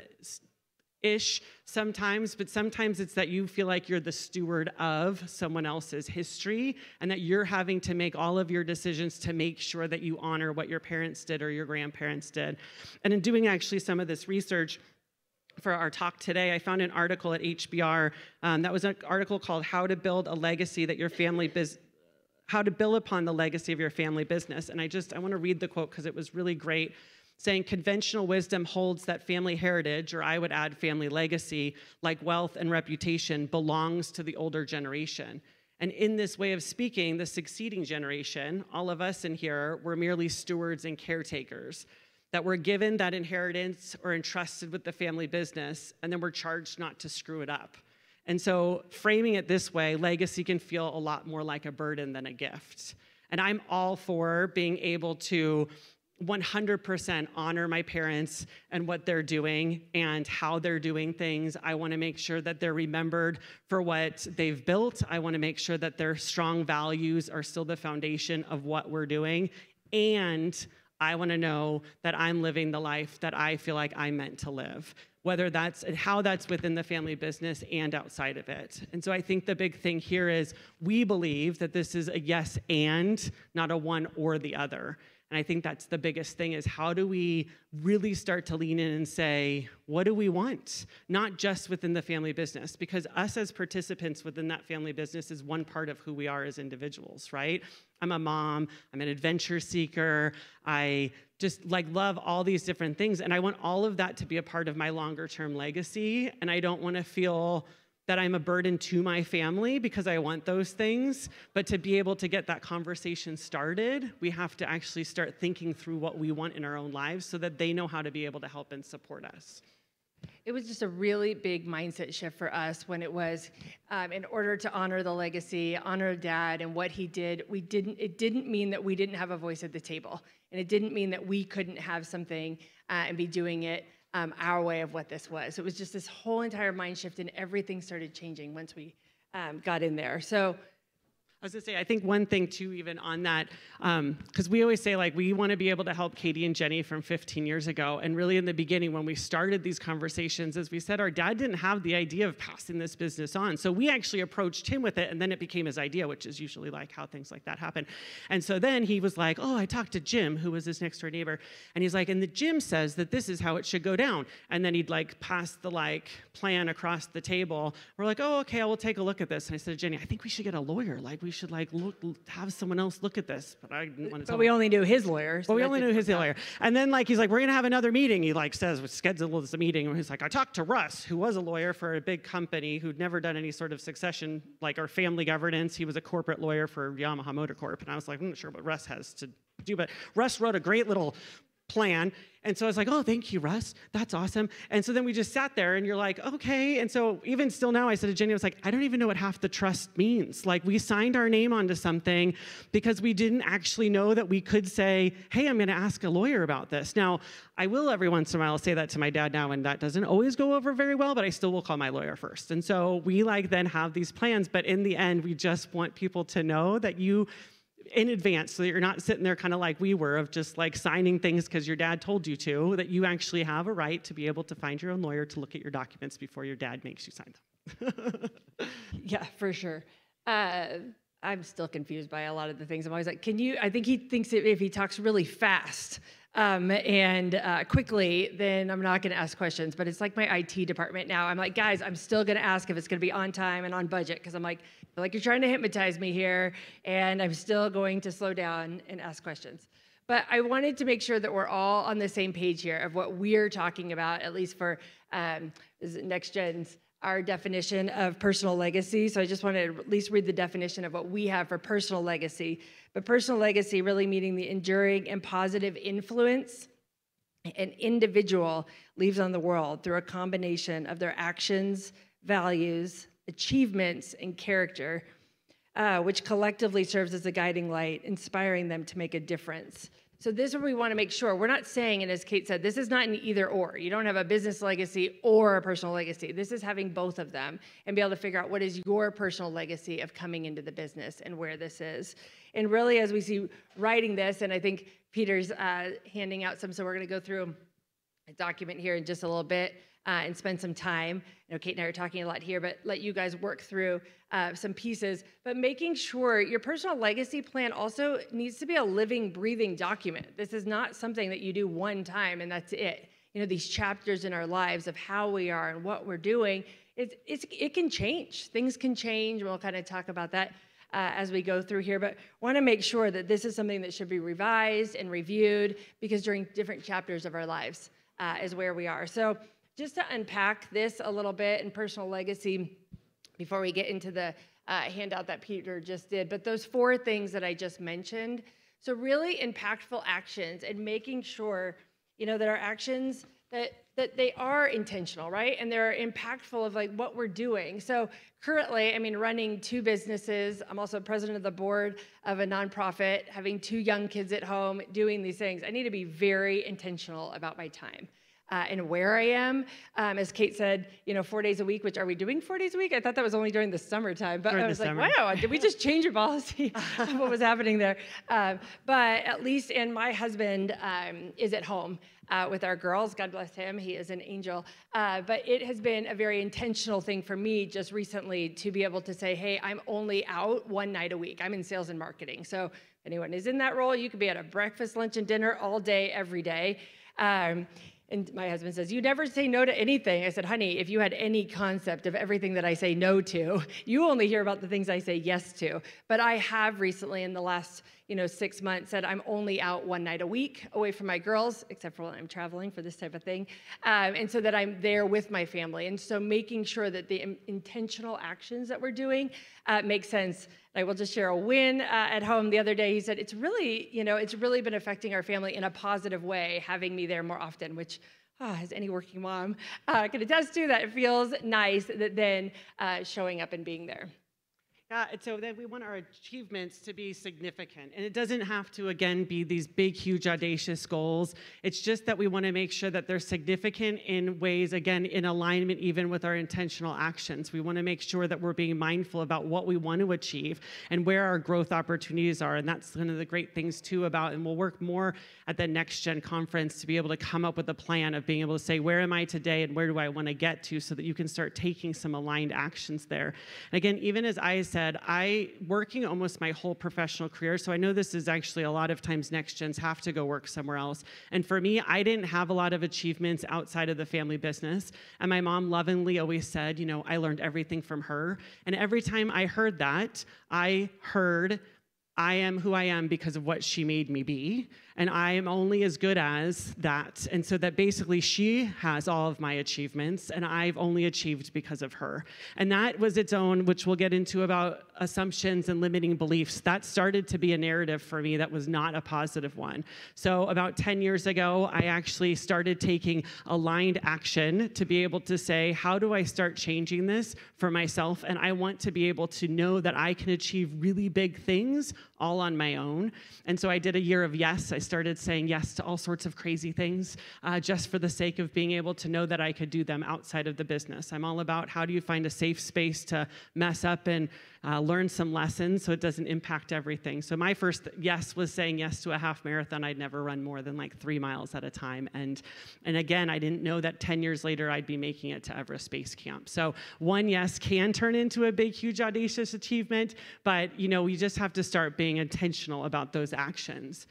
ish sometimes, but sometimes it's that you feel like you're the steward of someone else's history and that you're having to make all of your decisions to make sure that you honor what your parents did or your grandparents did. And in doing actually some of this research, for our talk today, I found an article at HBR um, that was an article called How to Build a Legacy That Your Family Business how to build upon the legacy of your family business. And I just I want to read the quote because it was really great saying conventional wisdom holds that family heritage, or I would add family legacy, like wealth and reputation, belongs to the older generation. And in this way of speaking, the succeeding generation, all of us in here, were merely stewards and caretakers that were given that inheritance or entrusted with the family business, and then were charged not to screw it up. And so, framing it this way, legacy can feel a lot more like a burden than a gift. And I'm all for being able to 100% honor my parents and what they're doing and how they're doing things. I want to make sure that they're remembered for what they've built. I want to make sure that their strong values are still the foundation of what we're doing. And I want to know that I'm living the life that I feel like I'm meant to live, whether that's how that's within the family business and outside of it. And so I think the big thing here is we believe that this is a yes and, not a one or the other. And I think that's the biggest thing is how do we really start to lean in and say, what do we want? Not just within the family business, because us as participants within that family business is one part of who we are as individuals, right? I'm a mom, I'm an adventure seeker, I just like love all these different things. And I want all of that to be a part of my longer term legacy. And I don't want to feel that I'm a burden to my family because I want those things. But to be able to get that conversation started, we have to actually start thinking through what we want in our own lives so that they know how to be able to help and support us. It was just a really big mindset shift for us when it was, um, in order to honor the legacy, honor dad and what he did. We didn't. It didn't mean that we didn't have a voice at the table, and it didn't mean that we couldn't have something uh, and be doing it um, our way of what this was. It was just this whole entire mind shift, and everything started changing once we um, got in there. So, I was gonna say, I think one thing too, even on that, because um, we always say like we want to be able to help Katie and Jenny from 15 years ago. And really, in the beginning, when we started these conversations, as we said, our dad didn't have the idea of passing this business on. So we actually approached him with it, and then it became his idea, which is usually like how things like that happen. And so then he was like, "Oh, I talked to Jim, who was his next door neighbor, and he's like, and the Jim says that this is how it should go down." And then he'd like pass the like plan across the table. We're like, "Oh, okay, I will take a look at this." And I said Jenny, "I think we should get a lawyer. Like we should like look." have someone else look at this, but I didn't want to. But we him. only knew his lawyer. So but we only knew his lawyer. And then like he's like, we're gonna have another meeting. He like says, we schedule this meeting. And he's like, I talked to Russ, who was a lawyer for a big company who'd never done any sort of succession like or family governance. He was a corporate lawyer for Yamaha Motor Corp. And I was like, I'm not sure what Russ has to do, but Russ wrote a great little plan. And so I was like, oh, thank you, Russ. That's awesome. And so then we just sat there and you're like, okay. And so even still now, I said to Jenny, I was like, I don't even know what half the trust means. Like we signed our name onto something because we didn't actually know that we could say, hey, I'm going to ask a lawyer about this. Now, I will every once in a while say that to my dad now, and that doesn't always go over very well, but I still will call my lawyer first. And so we like then have these plans, but in the end, we just want people to know that you in advance so that you're not sitting there kind of like we were of just like signing things because your dad told you to, that you actually have a right to be able to find your own lawyer to look at your documents before your dad makes you sign them. yeah, for sure. Uh, I'm still confused by a lot of the things. I'm always like, can you? I think he thinks if he talks really fast um, and uh, quickly, then I'm not going to ask questions. But it's like my IT department now. I'm like, guys, I'm still going to ask if it's going to be on time and on budget because I'm like, like you're trying to hypnotize me here, and I'm still going to slow down and ask questions. But I wanted to make sure that we're all on the same page here of what we're talking about, at least for um, next gens our definition of personal legacy. So I just want to at least read the definition of what we have for personal legacy. But personal legacy really meaning the enduring and positive influence an individual leaves on the world through a combination of their actions, values, achievements, and character, uh, which collectively serves as a guiding light, inspiring them to make a difference. So this is where we want to make sure we're not saying, and as Kate said, this is not an either or. You don't have a business legacy or a personal legacy. This is having both of them and be able to figure out what is your personal legacy of coming into the business and where this is. And really, as we see writing this, and I think Peter's uh, handing out some, so we're going to go through a document here in just a little bit uh, and spend some time. You know, Kate and I are talking a lot here, but let you guys work through uh, some pieces. But making sure your personal legacy plan also needs to be a living, breathing document. This is not something that you do one time and that's it. You know, these chapters in our lives of how we are and what we're doing, it's, it's, it can change. Things can change. And we'll kind of talk about that. Uh, as we go through here, but want to make sure that this is something that should be revised and reviewed because during different chapters of our lives uh, is where we are. So just to unpack this a little bit and personal legacy before we get into the uh, handout that Peter just did, but those four things that I just mentioned. So really impactful actions and making sure, you know, that our actions that that they are intentional, right? And they're impactful of like what we're doing. So currently, I mean, running two businesses. I'm also president of the board of a nonprofit, having two young kids at home, doing these things. I need to be very intentional about my time uh, and where I am. Um, as Kate said, you know, four days a week, which are we doing four days a week? I thought that was only during the summertime, but during I was like, summer. wow, did we just change your policy what was happening there? Um, but at least, and my husband um, is at home. Uh, with our girls. God bless him. He is an angel. Uh, but it has been a very intentional thing for me just recently to be able to say, hey, I'm only out one night a week. I'm in sales and marketing. So if anyone is in that role, you could be at a breakfast, lunch, and dinner all day, every day. Um, and my husband says, You never say no to anything. I said, Honey, if you had any concept of everything that I say no to, you only hear about the things I say yes to. But I have recently, in the last you know, six months, said I'm only out one night a week away from my girls, except for when I'm traveling for this type of thing. Um, and so that I'm there with my family. And so making sure that the intentional actions that we're doing uh, make sense. I will just share a win uh, at home the other day. He said, It's really, you know, it's really been affecting our family in a positive way, having me there more often, which oh, as any working mom uh, can attest to, that it feels nice that then uh, showing up and being there. Yeah, and so then we want our achievements to be significant. And it doesn't have to, again, be these big, huge, audacious goals. It's just that we want to make sure that they're significant in ways, again, in alignment even with our intentional actions. We want to make sure that we're being mindful about what we want to achieve and where our growth opportunities are. And that's one of the great things, too, about, and we'll work more at the Next Gen conference to be able to come up with a plan of being able to say, where am I today and where do I want to get to so that you can start taking some aligned actions there. And again, even as I said, said, I working almost my whole professional career, so I know this is actually a lot of times next gens have to go work somewhere else. And for me, I didn't have a lot of achievements outside of the family business. And my mom lovingly always said, you know, I learned everything from her. And every time I heard that, I heard I am who I am because of what she made me be and I am only as good as that. And so that basically she has all of my achievements, and I've only achieved because of her. And that was its own, which we'll get into about assumptions and limiting beliefs. That started to be a narrative for me that was not a positive one. So about 10 years ago, I actually started taking aligned action to be able to say, how do I start changing this for myself? And I want to be able to know that I can achieve really big things all on my own. And so I did a year of yes. I started saying yes to all sorts of crazy things uh, just for the sake of being able to know that I could do them outside of the business. I'm all about how do you find a safe space to mess up and uh, learn some lessons so it doesn't impact everything. So my first yes was saying yes to a half marathon. I'd never run more than like three miles at a time. And, and again, I didn't know that 10 years later I'd be making it to Everest Base Camp. So one yes can turn into a big, huge, audacious achievement, but you know, we just have to start being intentional about those actions.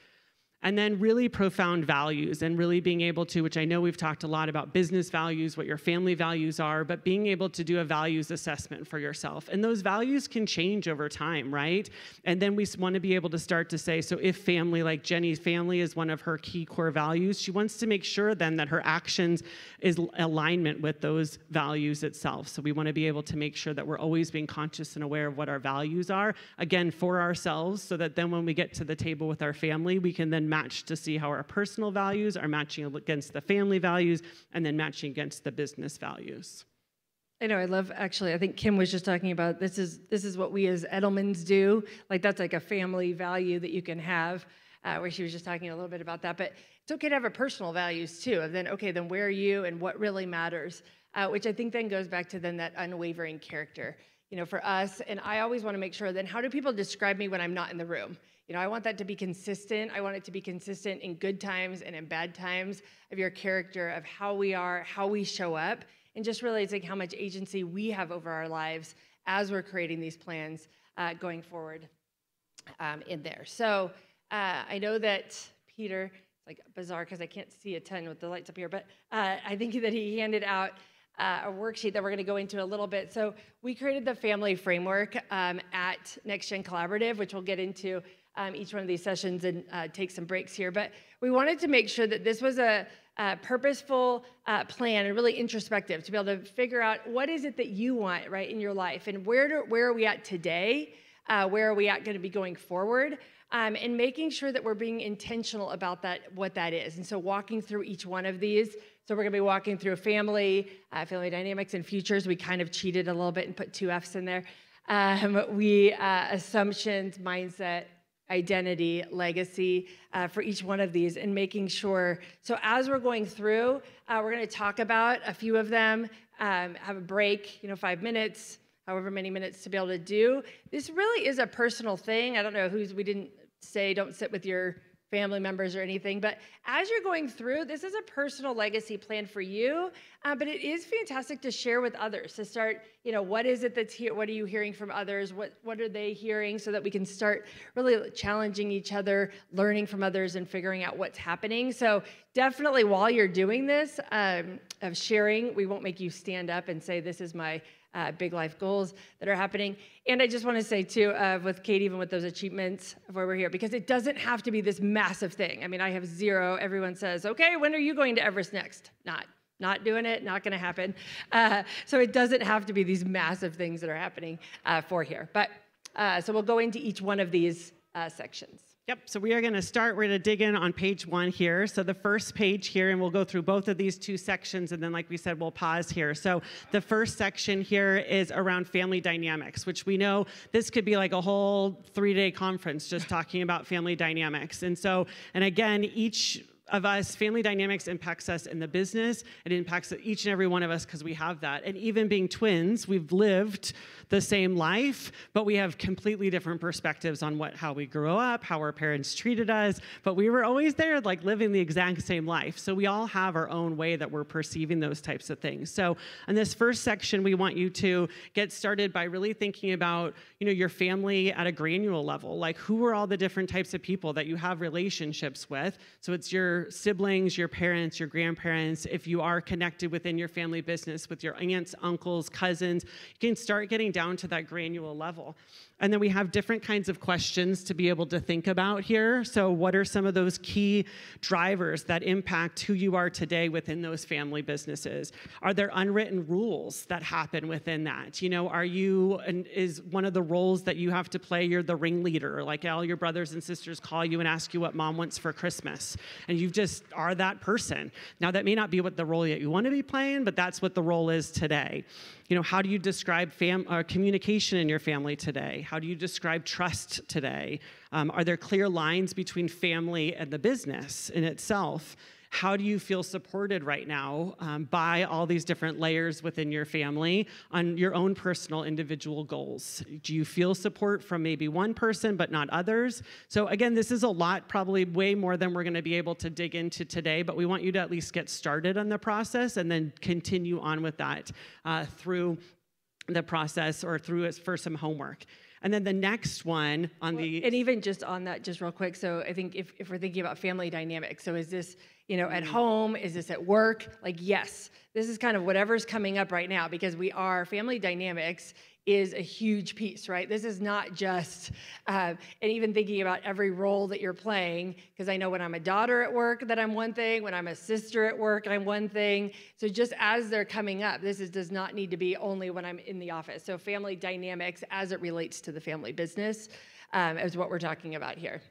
And then really profound values and really being able to, which I know we've talked a lot about business values, what your family values are, but being able to do a values assessment for yourself. And those values can change over time, right? And then we want to be able to start to say, so if family, like Jenny's family is one of her key core values, she wants to make sure then that her actions is alignment with those values itself. So we want to be able to make sure that we're always being conscious and aware of what our values are, again, for ourselves, so that then when we get to the table with our family, we can then match to see how our personal values are matching against the family values and then matching against the business values. I know I love actually I think Kim was just talking about this is this is what we as Edelmans do. Like that's like a family value that you can have. Uh, where she was just talking a little bit about that, but it's okay to have a personal values too. And then okay, then where are you and what really matters? Uh, which I think then goes back to then that unwavering character. You know, for us, and I always want to make sure then how do people describe me when I'm not in the room? You know, I want that to be consistent. I want it to be consistent in good times and in bad times of your character, of how we are, how we show up, and just realizing how much agency we have over our lives as we're creating these plans uh, going forward um, in there. So uh, I know that Peter, it's like bizarre because I can't see a ton with the lights up here, but uh, I think that he handed out uh, a worksheet that we're going to go into a little bit. So we created the family framework um, at Next Gen Collaborative, which we'll get into um, each one of these sessions and uh, take some breaks here. But we wanted to make sure that this was a, a purposeful uh, plan and really introspective to be able to figure out what is it that you want right in your life and where do, where are we at today? Uh, where are we at going to be going forward? Um, and making sure that we're being intentional about that, what that is. And so walking through each one of these. So we're going to be walking through family, uh, family dynamics, and futures. We kind of cheated a little bit and put two F's in there. Um, we uh, assumptions, mindset, identity, legacy uh, for each one of these and making sure. So, as we're going through, uh, we're going to talk about a few of them, um, have a break, you know, five minutes, however many minutes to be able to do. This really is a personal thing. I don't know who's, we didn't say don't sit with your family members or anything. But as you're going through, this is a personal legacy plan for you. Uh, but it is fantastic to share with others to start. You know, what is it that's here? What are you hearing from others? What what are they hearing? So that we can start really challenging each other, learning from others, and figuring out what's happening. So definitely, while you're doing this um, of sharing, we won't make you stand up and say, "This is my." Uh, big life goals that are happening. And I just want to say, too, uh, with Kate, even with those achievements of where we're here, because it doesn't have to be this massive thing. I mean, I have zero. Everyone says, okay, when are you going to Everest next? Not. Not doing it, not going to happen. Uh, so it doesn't have to be these massive things that are happening uh, for here. But uh, so we'll go into each one of these uh, sections. Yep, so we are going to start. We're going to dig in on page one here. So the first page here, and we'll go through both of these two sections, and then, like we said, we'll pause here. So the first section here is around family dynamics, which we know this could be like a whole three day conference just talking about family dynamics. And so, and again, each of us, family dynamics impacts us in the business. It impacts each and every one of us because we have that. And even being twins, we've lived the same life, but we have completely different perspectives on what how we grew up, how our parents treated us. But we were always there, like living the exact same life. So we all have our own way that we're perceiving those types of things. So in this first section, we want you to get started by really thinking about, you know, your family at a granular level. Like who are all the different types of people that you have relationships with? So it's your siblings, your parents, your grandparents, if you are connected within your family business with your aunts, uncles, cousins, you can start getting down to that granular level. And then we have different kinds of questions to be able to think about here. So, what are some of those key drivers that impact who you are today within those family businesses? Are there unwritten rules that happen within that? You know, are you, and is one of the roles that you have to play, you're the ringleader, like all your brothers and sisters call you and ask you what mom wants for Christmas. And you just are that person. Now, that may not be what the role that you want to be playing, but that's what the role is today. You know, how do you describe uh, communication in your family today? How do you describe trust today? Um, are there clear lines between family and the business in itself? How do you feel supported right now um, by all these different layers within your family on your own personal individual goals? Do you feel support from maybe one person but not others? So, again, this is a lot, probably way more than we're going to be able to dig into today, but we want you to at least get started on the process and then continue on with that uh, through the process or through it for some homework. And then the next one on well, the. And even just on that, just real quick. So I think if, if we're thinking about family dynamics, so is this, you know, at home? Is this at work? Like, yes, this is kind of whatever's coming up right now because we are family dynamics is a huge piece, right? This is not just, uh, and even thinking about every role that you're playing, because I know when I'm a daughter at work that I'm one thing, when I'm a sister at work, I'm one thing. So just as they're coming up, this is, does not need to be only when I'm in the office. So family dynamics as it relates to the family business um, is what we're talking about here.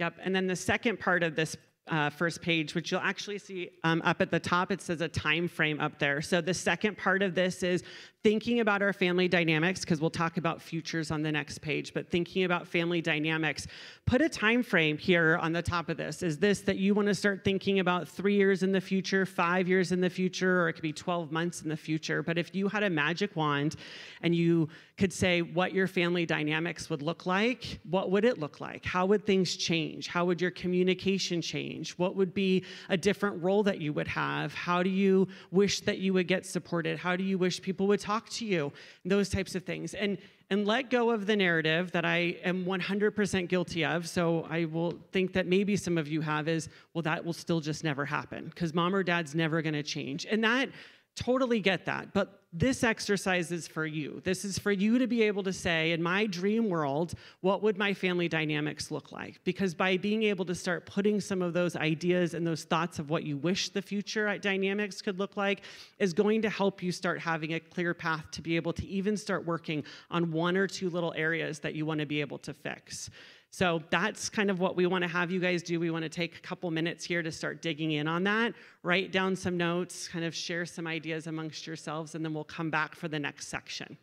Yep. And then the second part of this uh, first page, which you'll actually see um, up at the top, it says a time frame up there. So the second part of this is thinking about our family dynamics, because we'll talk about futures on the next page, but thinking about family dynamics. Put a time frame here on the top of this. Is this that you want to start thinking about three years in the future, five years in the future, or it could be 12 months in the future? But if you had a magic wand and you could say what your family dynamics would look like, what would it look like? How would things change? How would your communication change? What would be a different role that you would have? How do you wish that you would get supported? How do you wish people would talk to you? Those types of things. And and let go of the narrative that I am 100% guilty of. So I will think that maybe some of you have is, well, that will still just never happen because mom or dad's never going to change. And that totally get that. But this exercise is for you. This is for you to be able to say, in my dream world, what would my family dynamics look like? Because by being able to start putting some of those ideas and those thoughts of what you wish the future dynamics could look like is going to help you start having a clear path to be able to even start working on one or two little areas that you want to be able to fix. So that's kind of what we want to have you guys do. We want to take a couple minutes here to start digging in on that, write down some notes, kind of share some ideas amongst yourselves, and then we'll come back for the next section.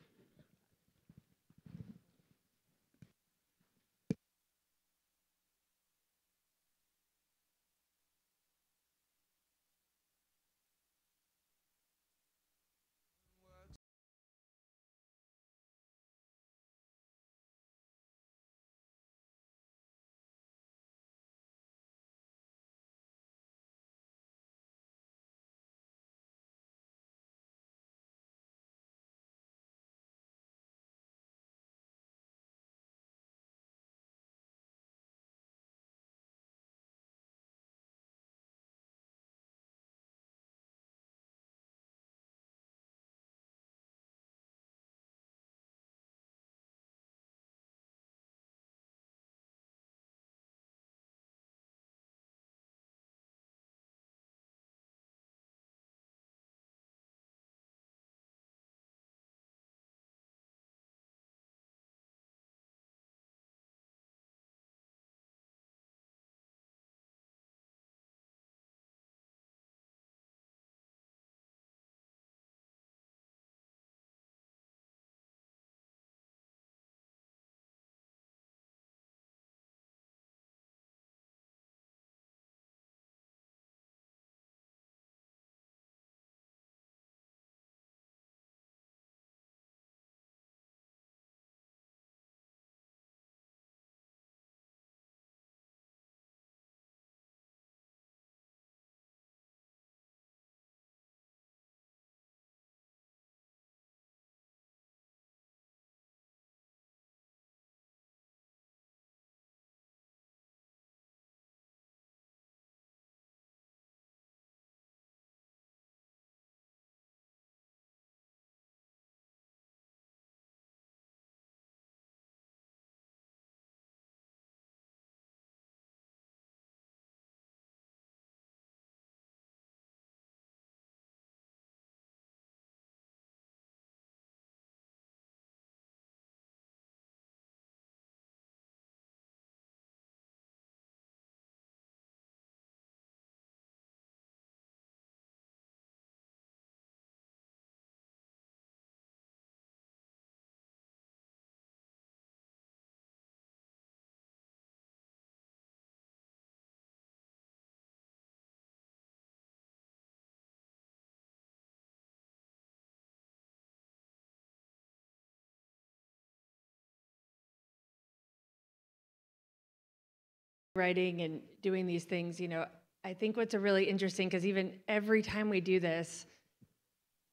Writing and doing these things, you know, I think what's a really interesting because even every time we do this,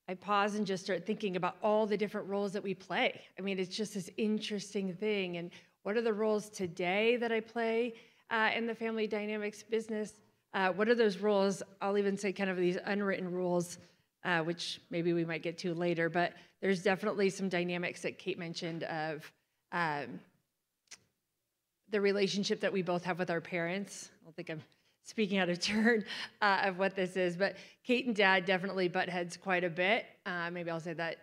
I pause and just start thinking about all the different roles that we play. I mean, it's just this interesting thing. And what are the roles today that I play uh, in the family dynamics business? Uh, what are those roles? I'll even say kind of these unwritten rules, uh, which maybe we might get to later. But there's definitely some dynamics that Kate mentioned of um, the relationship that we both have with our parents. I don't think I'm speaking out of turn uh, of what this is, but Kate and Dad definitely butt heads quite a bit. Uh, maybe I'll say that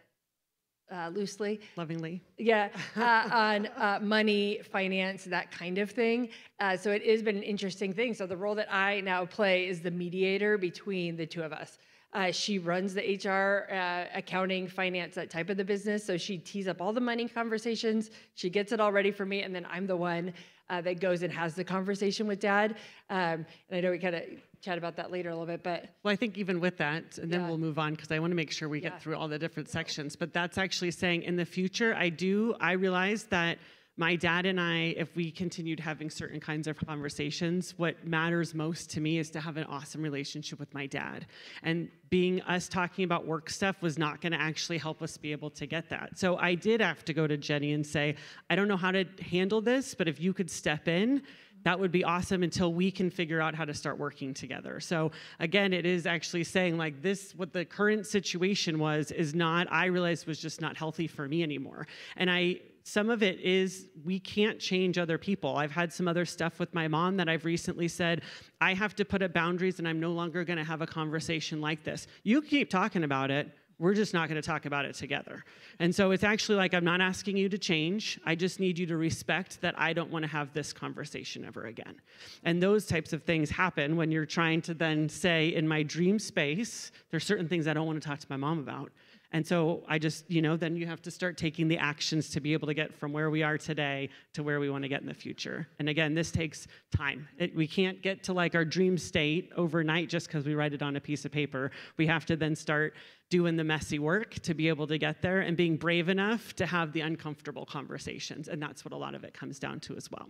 uh, loosely. Lovingly. Yeah, uh, on uh, money, finance, that kind of thing. Uh, so it has been an interesting thing. So the role that I now play is the mediator between the two of us. Uh, she runs the HR, uh, accounting, finance, that type of the business. So she tees up all the money conversations. She gets it all ready for me, and then I'm the one uh, that goes and has the conversation with dad. Um, and I know we kind of chat about that later a little bit, but Well, I think even with that, and then Yeah. we'll move on because I want to make sure we Yeah. get through all the different sections. But that's actually saying in the future, I do, I realize that my dad and I, if we continued having certain kinds of conversations, what matters most to me is to have an awesome relationship with my dad. And being us talking about work stuff was not going to actually help us be able to get that. So I did have to go to Jenny and say, I don't know how to handle this, but if you could step in, that would be awesome until we can figure out how to start working together. So again, it is actually saying like this what the current situation was is not I realized was just not healthy for me anymore. And I some of it is we can't change other people. I've had some other stuff with my mom that I've recently said, I have to put up boundaries and I'm no longer going to have a conversation like this. You keep talking about it, we're just not going to talk about it together. And so it's actually like, I'm not asking you to change. I just need you to respect that I don't want to have this conversation ever again. And those types of things happen when you're trying to then say, in my dream space, there's certain things I don't want to talk to my mom about. And so I just, you know, then you have to start taking the actions to be able to get from where we are today to where we want to get in the future. And again, this takes time. It, we can't get to like our dream state overnight just because we write it on a piece of paper. We have to then start doing the messy work to be able to get there and being brave enough to have the uncomfortable conversations. And that's what a lot of it comes down to as well.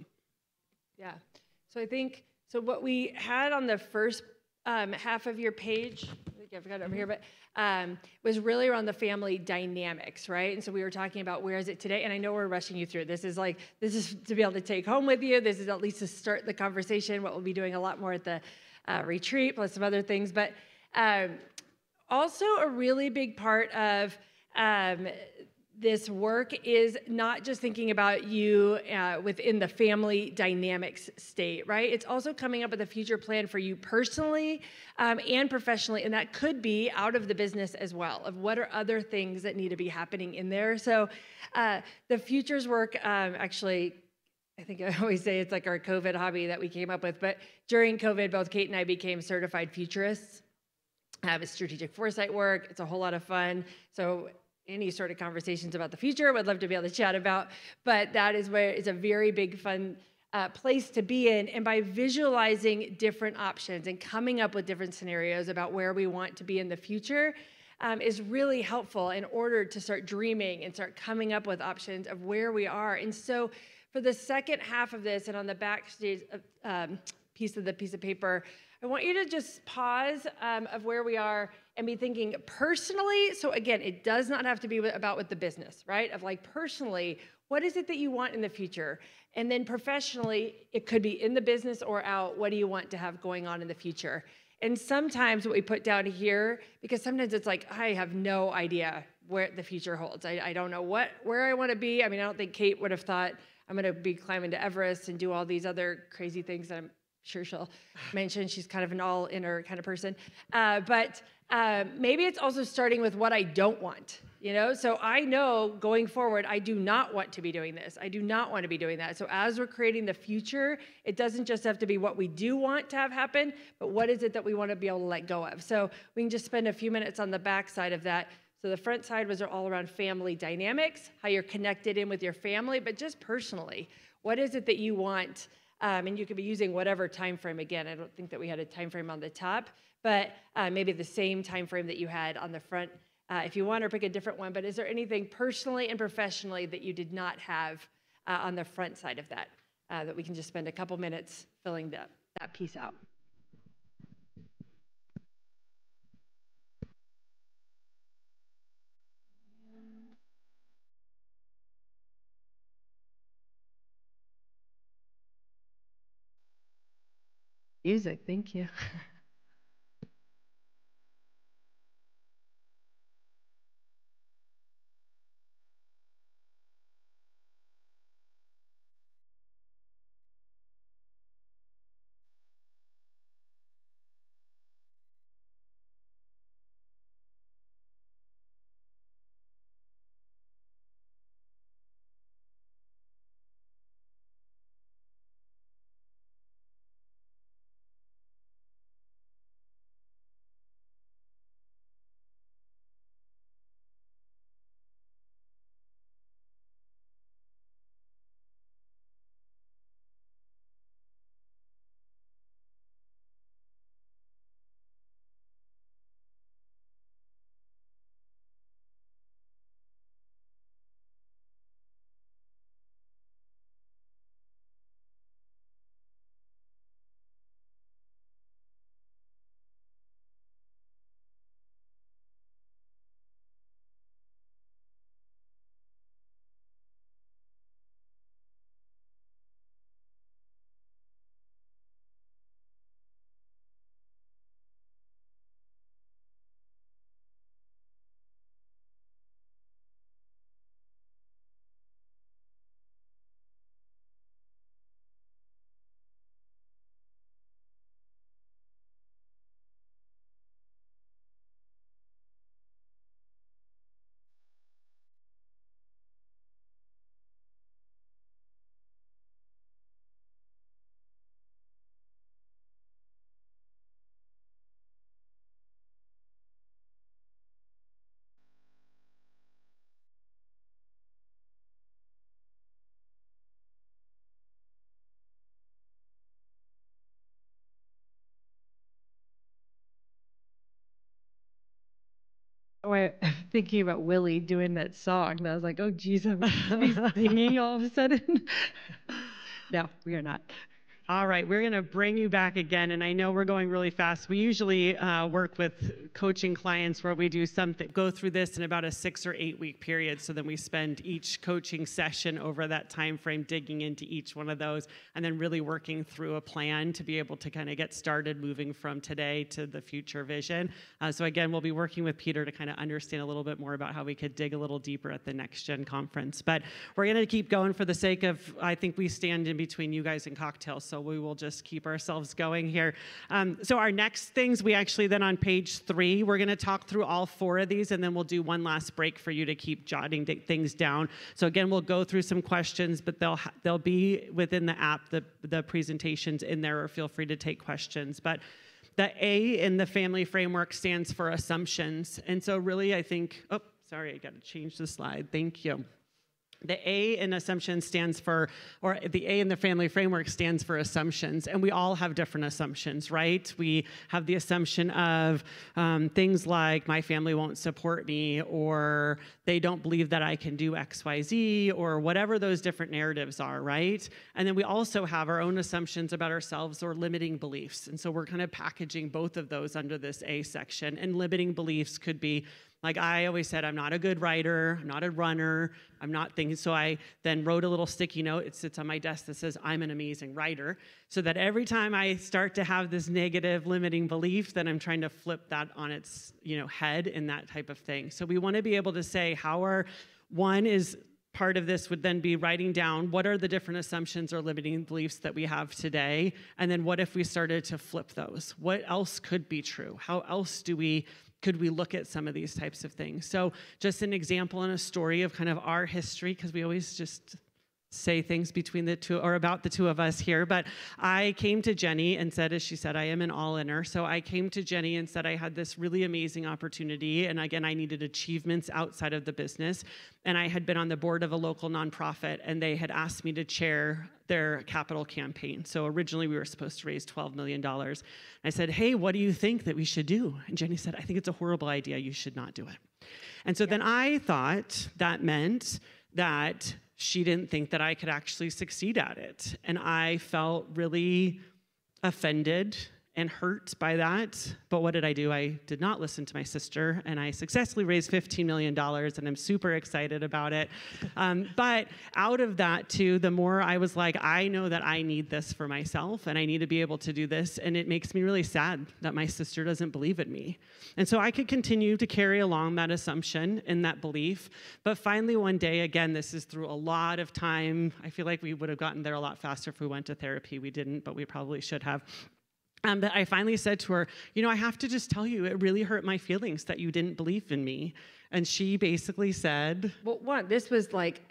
Yeah. So I think so. What we had on the first um, half of your page, I think I've got it over here, but um, was really around the family dynamics, right? And so we were talking about where is it today, and I know we're rushing you through. This is like this is to be able to take home with you. This is at least to start the conversation. What we'll be doing a lot more at the uh, retreat, plus some other things, but. Um, also, a really big part of um, this work is not just thinking about you uh, within the family dynamics state, right? It's also coming up with a future plan for you personally um, and professionally, and that could be out of the business as well. Of what are other things that need to be happening in there? So, uh, the futures work um, actually I think I always say it's like our COVID hobby that we came up with. But during COVID, both Kate and I became certified futurists. I have a strategic foresight work. It's a whole lot of fun. So any sort of conversations about the future, I would love to be able to chat about. But that is where it's a very big fun uh, place to be in. And by visualizing different options and coming up with different scenarios about where we want to be in the future, um, is really helpful in order to start dreaming and start coming up with options of where we are. And so, for the second half of this, and on the back stage, um, piece of the piece of paper, I want you to just pause um, of where we are and be thinking personally. So again, it does not have to be about with the business, right? Of like personally, what is it that you want in the future? And then professionally, it could be in the business or out. What do you want to have going on in the future? And sometimes what we put down here, because sometimes it's like, I have no idea where the future holds. I, I don't know what where I want to be. I mean, I don't think Kate would have thought I'm going to be climbing to Everest and do all these other crazy things that I'm sure she'll mention. She's kind of an all inner kind of person. Uh, but uh, maybe it's also starting with what I don't want. You know, so I know going forward, I do not want to be doing this. I do not want to be doing that. So as we're creating the future, it doesn't just have to be what we do want to have happen, but what is it that we want to be able to let go of. So we can just spend a few minutes on the back side of that. So the front side was all around family dynamics, how you're connected in with your family, but just personally, what is it that you want? Um, and you could be using whatever time frame. Again, I don't think that we had a time frame on the top, but uh, maybe the same time frame that you had on the front. Uh, if you want to pick a different one, but is there anything personally and professionally that you did not have uh, on the front side of that? uh, that we can just spend a couple minutes filling that, that piece out. Music, thank you. Thinking about Willie doing that song. And I was like, oh, geez, I'm singing all of a sudden. no, we are not. All right, we're going to bring you back again, and I know we're going really fast. We usually uh, work with coaching clients where we do something, go through this in about a six or eight week period. So then we spend each coaching session over that time frame digging into each one of those, and then really working through a plan to be able to kind of get started moving from today to the future vision. Uh, so again, we'll be working with Peter to kind of understand a little bit more about how we could dig a little deeper at the Next Gen conference. But we're going to keep going for the sake of, I think we stand in between you guys and cocktails. So so we will just keep ourselves going here. Um, so our next things, we actually then on page three, we're going to talk through all four of these, and then we'll do one last break for you to keep jotting things down. So again, we'll go through some questions, but they'll they'll be within the app, the the presentations in there, or feel free to take questions. But the A in the family framework stands for assumptions, and so really, I think. Oh, sorry, I got to change the slide. Thank you. The A in assumption stands for, or the A in the family framework stands for assumptions, and we all have different assumptions, right? We have the assumption of um, things like my family won't support me, or they don't believe that I can do X, Y, Z, or whatever those different narratives are, right? And then we also have our own assumptions about ourselves or limiting beliefs. And so we're kind of packaging both of those under this A section. And limiting beliefs could be like I always said, I'm not a good writer, I'm not a runner, I'm not thinking. So I then wrote a little sticky note. It sits on my desk that says, I'm an amazing writer. So that every time I start to have this negative limiting belief, then I'm trying to flip that on its you know, head and that type of thing. So we want to be able to say how are, one is part of this would then be writing down what are the different assumptions or limiting beliefs that we have today and then what if we started to flip those what else could be true how else do we could we look at some of these types of things? So, just an example and a story of kind of our history, because we always just say things between the two or about the two of us here, but I came to Jenny and said, as she said, I am an all inner. So I came to Jenny and said I had this really amazing opportunity. And again, I needed achievements outside of the business. And I had been on the board of a local nonprofit, and they had asked me to chair their capital campaign. So originally we were supposed to raise $12 million. I said, Hey, what do you think that we should do? And Jenny said, I think it's a horrible idea. You should not do it. And so yeah. then I thought that meant that she didn't think that I could actually succeed at it. And I felt really offended and hurt by that. But what did I do? I did not listen to my sister, and I successfully raised $15 million, and I'm super excited about it. Um, but out of that, too, the more I was like, I know that I need this for myself, and I need to be able to do this. And it makes me really sad that my sister doesn't believe in me. And so I could continue to carry along that assumption and that belief. But finally, one day, again, this is through a lot of time. I feel like we would have gotten there a lot faster if we went to therapy. We didn't, but we probably should have. Um, but I finally said to her, You know, I have to just tell you, it really hurt my feelings that you didn't believe in me. And she basically said, Well, one, this was like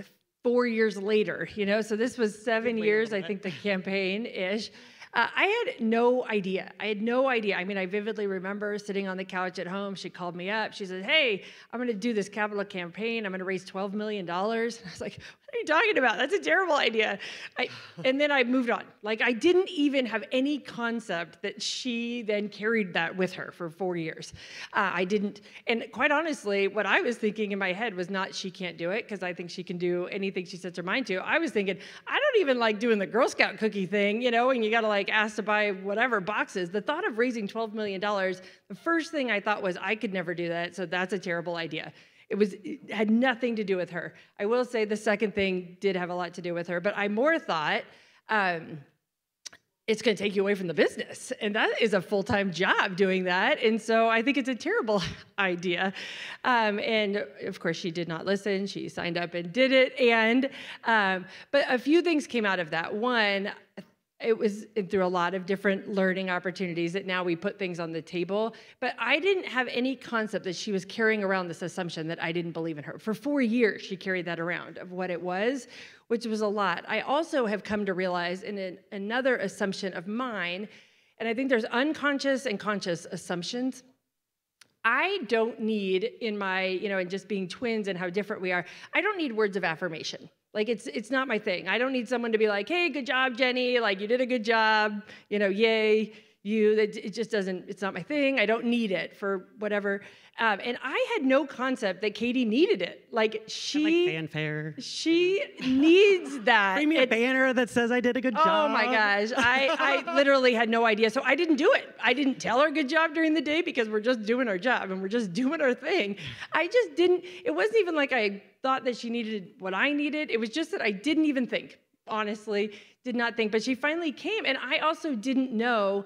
four years later, you know, so this was seven years, I think, the campaign ish. Uh, I had no idea. I had no idea. I mean, I vividly remember sitting on the couch at home. She called me up. She said, Hey, I'm going to do this capital campaign. I'm going to raise $12 million. I was like, What are you talking about? That's a terrible idea. I, and then I moved on. Like, I didn't even have any concept that she then carried that with her for four years. Uh, I didn't. And quite honestly, what I was thinking in my head was not she can't do it, because I think she can do anything she sets her mind to. I was thinking, I don't even like doing the Girl Scout cookie thing, you know, and you got to like ask to buy whatever boxes. The thought of raising $12 million, the first thing I thought was, I could never do that, so that's a terrible idea. It was it had nothing to do with her. I will say the second thing did have a lot to do with her, but I more thought um, it's going to take you away from the business, and that is a full time job doing that. And so I think it's a terrible idea. Um, and of course, she did not listen. She signed up and did it. And um, but a few things came out of that. One, it was through a lot of different learning opportunities that now we put things on the table. But I didn't have any concept that she was carrying around this assumption that I didn't believe in her. For four years, she carried that around of what it was, which was a lot. I also have come to realize in an, another assumption of mine, and I think there's unconscious and conscious assumptions. I don't need in my, you know, in just being twins and how different we are, I don't need words of affirmation. Like it's it's not my thing. I don't need someone to be like, "Hey, good job, Jenny. Like you did a good job. You know, yay, you." That it just doesn't. It's not my thing. I don't need it for whatever. Um, and I had no concept that Katie needed it. Like she, like fanfare. She needs that. Bring me a banner that says I did a good job. Oh my gosh, I, I literally had no idea. So I didn't do it. I didn't tell her good job during the day because we're just doing our job and we're just doing our thing. I just didn't. It wasn't even like I thought that she needed what I needed. It was just that I didn't even think. Honestly, did not think. But she finally came, and I also didn't know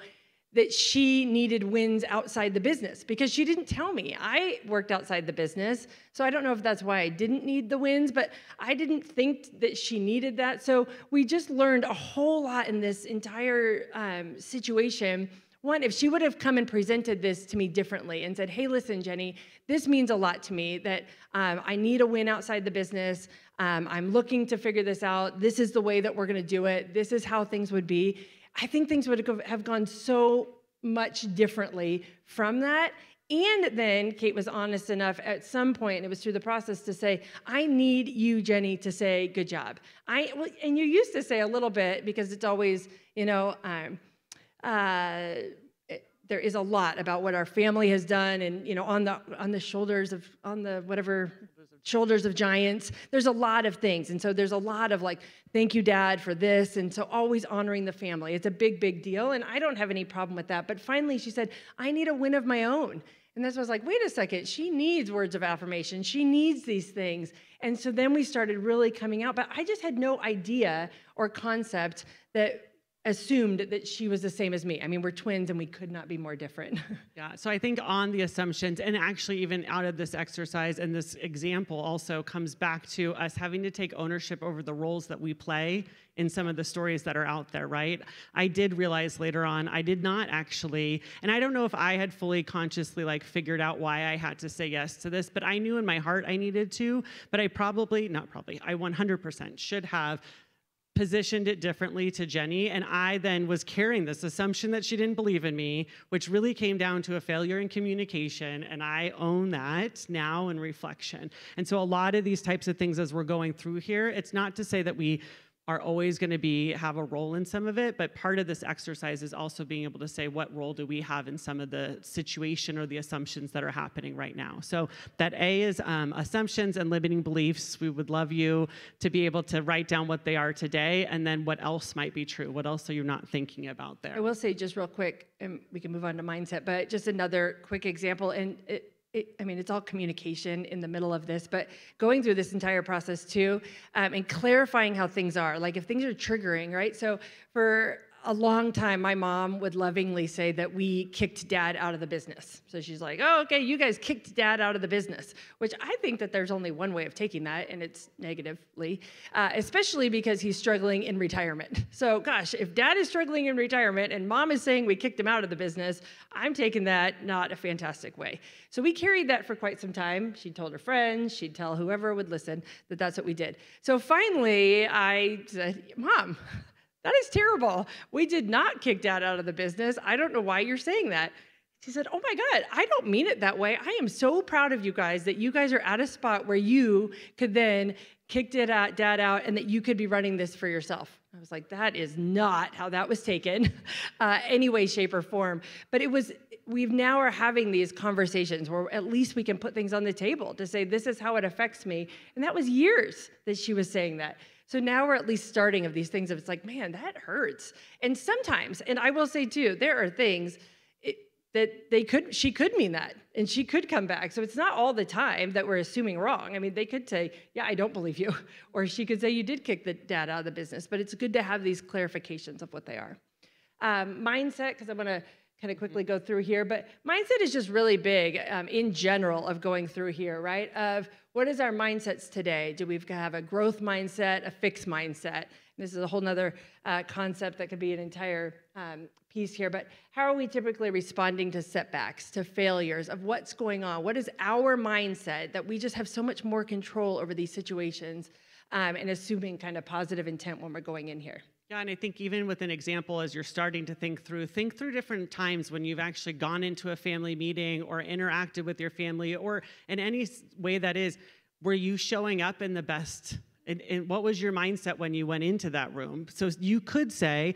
that she needed wins outside the business because she didn't tell me. I worked outside the business, so I don't know if that's why I didn't need the wins, but I didn't think that she needed that. So we just learned a whole lot in this entire um, situation. One, if she would have come and presented this to me differently and said, hey, listen, Jenny, this means a lot to me that um, I need a win outside the business. Um, I'm looking to figure this out. This is the way that we're going to do it. This is how things would be I think things would have gone so much differently from that. And then Kate was honest enough at some point, and it was through the process to say, I need you, Jenny, to say, good job. I, well, and you used to say a little bit because it's always, you know, um, uh, there is a lot about what our family has done and you know on the on the shoulders of on the whatever shoulders of giants. There's a lot of things. And so there's a lot of like, thank you, dad, for this. And so always honoring the family. It's a big, big deal. And I don't have any problem with that. But finally, she said, I need a win of my own. And this was like, wait a second, she needs words of affirmation. She needs these things. And so then we started really coming out. But I just had no idea or concept that assumed that she was the same as me. I mean, we're twins and we could not be more different. yeah, so I think on the assumptions, and actually, even out of this exercise and this example, also comes back to us having to take ownership over the roles that we play in some of the stories that are out there, right? I did realize later on, I did not actually, and I don't know if I had fully consciously like figured out why I had to say yes to this, but I knew in my heart I needed to, but I probably, not probably, I 100% should have positioned it differently to Jenny, and I then was carrying this assumption that she didn't believe in me, which really came down to a failure in communication, and I own that now in reflection. And so, a lot of these types of things as we're going through here, it's not to say that we are always going to be have a role in some of it but part of this exercise is also being able to say what role do we have in some of the situation or the assumptions that are happening right now? So that a is um, assumptions and limiting beliefs. We would love you to be able to write down what they are today and then what else might be true? What else are you not thinking about there? I will say just real quick, and we can move on to mindset, but just another quick example. And it, it, I mean, it's all communication in the middle of this, but going through this entire process too, um, and clarifying how things are. Like if things are triggering, right? So for a long time, my mom would lovingly say that we kicked dad out of the business. So she's like, oh, okay, you guys kicked dad out of the business, which I think that there's only one way of taking that, and it's negatively, uh, especially because he's struggling in retirement. So, gosh, if dad is struggling in retirement and mom is saying we kicked him out of the business, I'm taking that not a fantastic way. So we carried that for quite some time. She'd told her friends, she'd tell whoever would listen that that's what we did. So finally, I said, Mom, that is terrible. We did not kick dad out of the business. I don't know why you're saying that. She said, Oh my God, I don't mean it that way. I am so proud of you guys that you guys are at a spot where you could then kick dad out, and that you could be running this for yourself. I was like, That is not how that was taken, uh, any way, shape, or form. But it was, we've now are having these conversations where at least we can put things on the table to say, This is how it affects me. And that was years that she was saying that. So now we're at least starting of these things of it's like, man, that hurts. And sometimes, and I will say too, there are things that they could, she could mean that, and she could come back. So it's not all the time that we're assuming wrong. I mean, they could say, yeah, I don't believe you, or she could say you did kick the dad out of the business. But it's good to have these clarifications of what they are. Um, mindset, because I'm going to kind of quickly go through here, but mindset is just really big um, in general of going through here, right? Of what is our mindsets today? Do we have a growth mindset, a fixed mindset? This is a whole nother uh, concept that could be an entire um, piece here, but how are we typically responding to setbacks, to failures, of what's going on? What is our mindset that we just have so much more control over these situations um, and assuming kind of positive intent when we're going in here? Yeah, and I think even with an example, as you're starting to think through, think through different times when you've actually gone into a family meeting or interacted with your family, or in any way that is, were you showing up in the best? And, and what was your mindset when you went into that room? So you could say,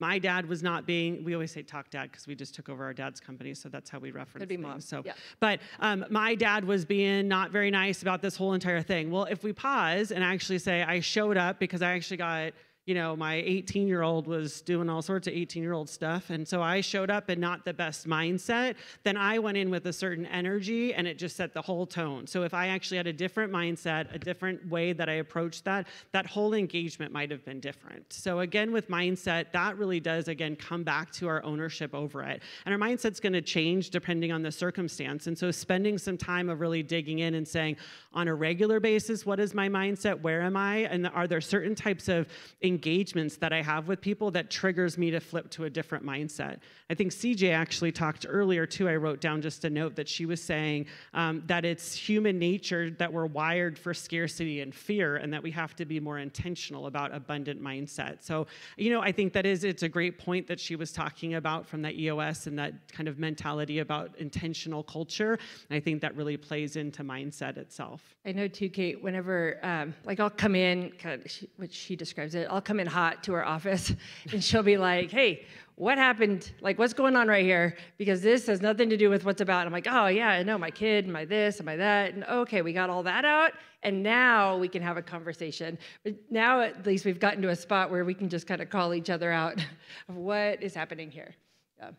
my dad was not being we always say talk dad because we just took over our dad's company so that's how we reference Could be things. mom. so Yeah. but um, my dad was being not very nice about this whole entire thing well if we pause and actually say i showed up because i actually got you know, my 18 year old was doing all sorts of 18 year old stuff. And so I showed up in not the best mindset. Then I went in with a certain energy and it just set the whole tone. So if I actually had a different mindset, a different way that I approached that, that whole engagement might have been different. So again, with mindset, that really does, again, come back to our ownership over it. And our mindset's going to change depending on the circumstance. And so spending some time of really digging in and saying, on a regular basis, what is my mindset? Where am I? And are there certain types of engagements that I have with people that triggers me to flip to a different mindset? I think CJ actually talked earlier too. I wrote down just a note that she was saying um, that it's human nature that we're wired for scarcity and fear, and that we have to be more intentional about abundant mindset. So, you know, I think that is it's a great point that she was talking about from that EOS and that kind of mentality about intentional culture. And I think that really plays into mindset itself. I know too, Kate. Whenever, um, like, I'll come in, kind of, which she describes it. I'll come in hot to her office, and she'll be like, "Hey, what happened? Like, what's going on right here? Because this has nothing to do with what's about." I'm like, "Oh yeah, I know my kid, my this, my that, and okay, we got all that out, and now we can have a conversation. But now at least we've gotten to a spot where we can just kind of call each other out of what is happening here." Yeah.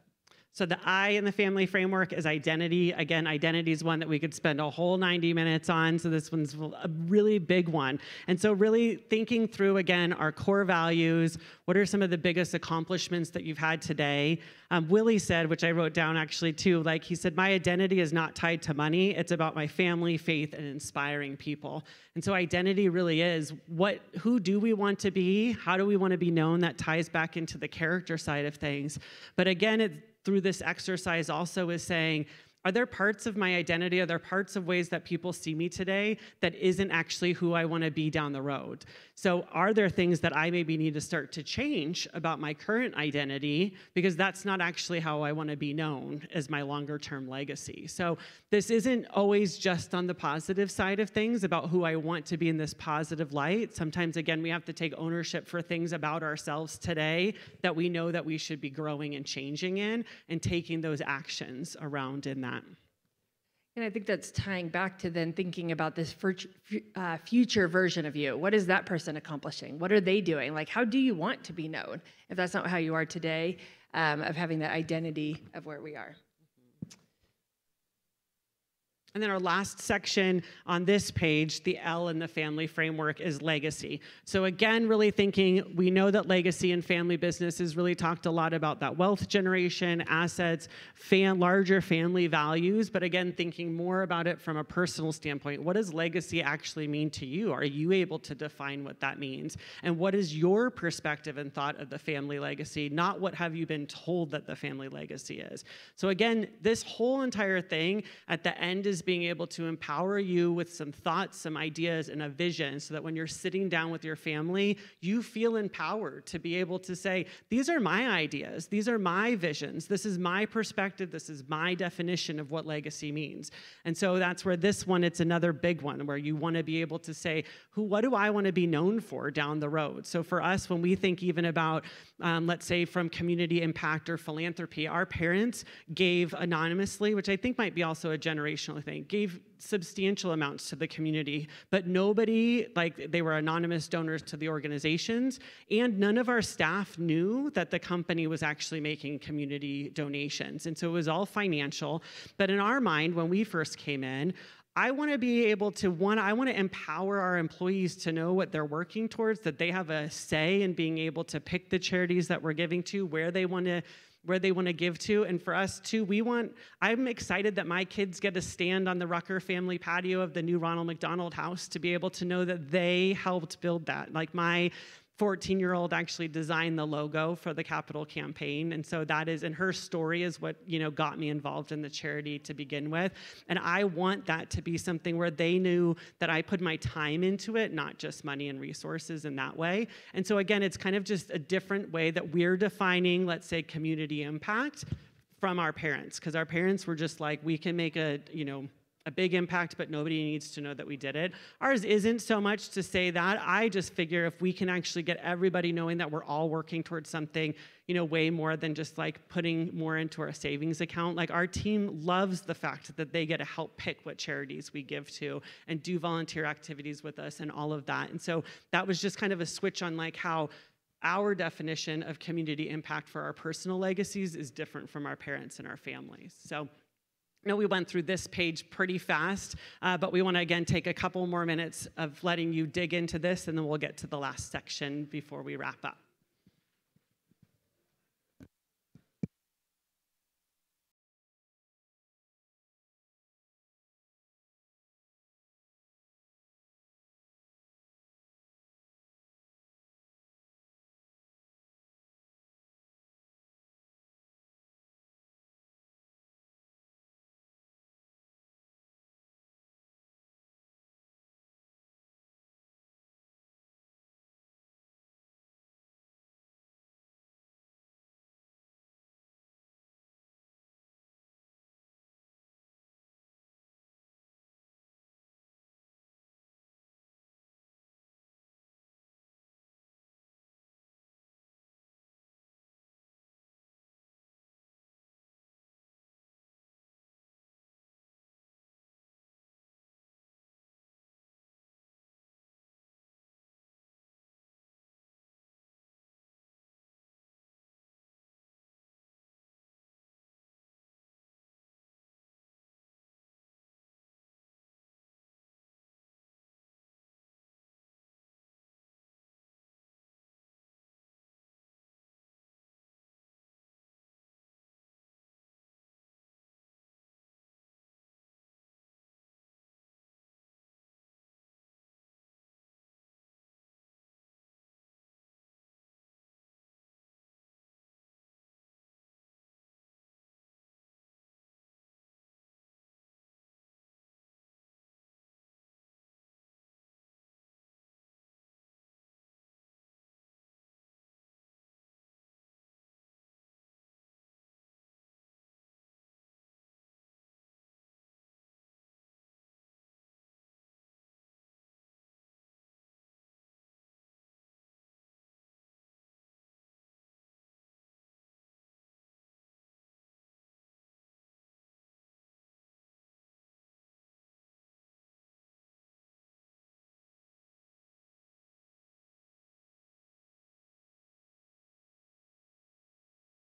So the I in the family framework is identity. Again, identity is one that we could spend a whole 90 minutes on. So this one's a really big one. And so really thinking through again our core values. What are some of the biggest accomplishments that you've had today? Um, Willie said, which I wrote down actually too, like he said, my identity is not tied to money. It's about my family, faith, and inspiring people. And so identity really is what who do we want to be? How do we want to be known? That ties back into the character side of things. But again, it through this exercise also is saying, are there parts of my identity, are there parts of ways that people see me today that isn't actually who I want to be down the road? So, are there things that I maybe need to start to change about my current identity because that's not actually how I want to be known as my longer term legacy? So, this isn't always just on the positive side of things about who I want to be in this positive light. Sometimes, again, we have to take ownership for things about ourselves today that we know that we should be growing and changing in and taking those actions around in that. And I think that's tying back to then thinking about this uh, future version of you. What is that person accomplishing? What are they doing? Like, how do you want to be known if that's not how you are today, um, of having that identity of where we are? And then our last section on this page, the L in the family framework, is legacy. So, again, really thinking we know that legacy and family business businesses really talked a lot about that wealth generation, assets, fan, larger family values. But again, thinking more about it from a personal standpoint. What does legacy actually mean to you? Are you able to define what that means? And what is your perspective and thought of the family legacy, not what have you been told that the family legacy is? So, again, this whole entire thing at the end is being able to empower you with some thoughts, some ideas, and a vision so that when you're sitting down with your family, you feel empowered to be able to say, These are my ideas, these are my visions, this is my perspective, this is my definition of what legacy means. And so that's where this one, it's another big one where you want to be able to say, Who, what do I want to be known for down the road? So for us, when we think even about, um, let's say, from community impact or philanthropy, our parents gave anonymously, which I think might be also a generational thing, gave substantial amounts to the community, but nobody, like they were anonymous donors to the organizations, and none of our staff knew that the company was actually making community donations. And so it was all financial. But in our mind, when we first came in, I want to be able to one I want to empower our employees to know what they're working towards that they have a say in being able to pick the charities that we're giving to where they want to where they want to give to. And for us too, we want, I'm excited that my kids get to stand on the Rucker family patio of the new Ronald McDonald House to be able to know that they helped build that. Like my 14 year old actually designed the logo for the capital campaign. And so that is and her story is what you know got me involved in the charity to begin with. And i want that to be something where they knew that i put my time into it not just money and resources in that way. And so again it's kind of just a different way that we're defining let's say community impact from our parents because our parents were just like we can make a you know a big impact, but nobody needs to know that we did it. Ours isn't so much to say that. I just figure if we can actually get everybody knowing that we're all working towards something, you know, way more than just like putting more into our savings account. Like our team loves the fact that they get to help pick what charities we give to and do volunteer activities with us and all of that. And so that was just kind of a switch on like how our definition of community impact for our personal legacies is different from our parents and our families. So know we went through this page pretty fast, uh, but we want to again take a couple more minutes of letting you dig into this, and then we'll get to the last section before we wrap up.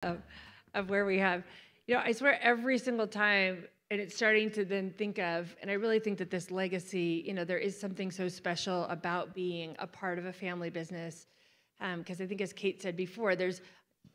Of, of where we have, you know, I swear every single time, and it's starting to then think of, and I really think that this legacy, you know, there is something so special about being a part of a family business. Because um, I think, as Kate said before, there's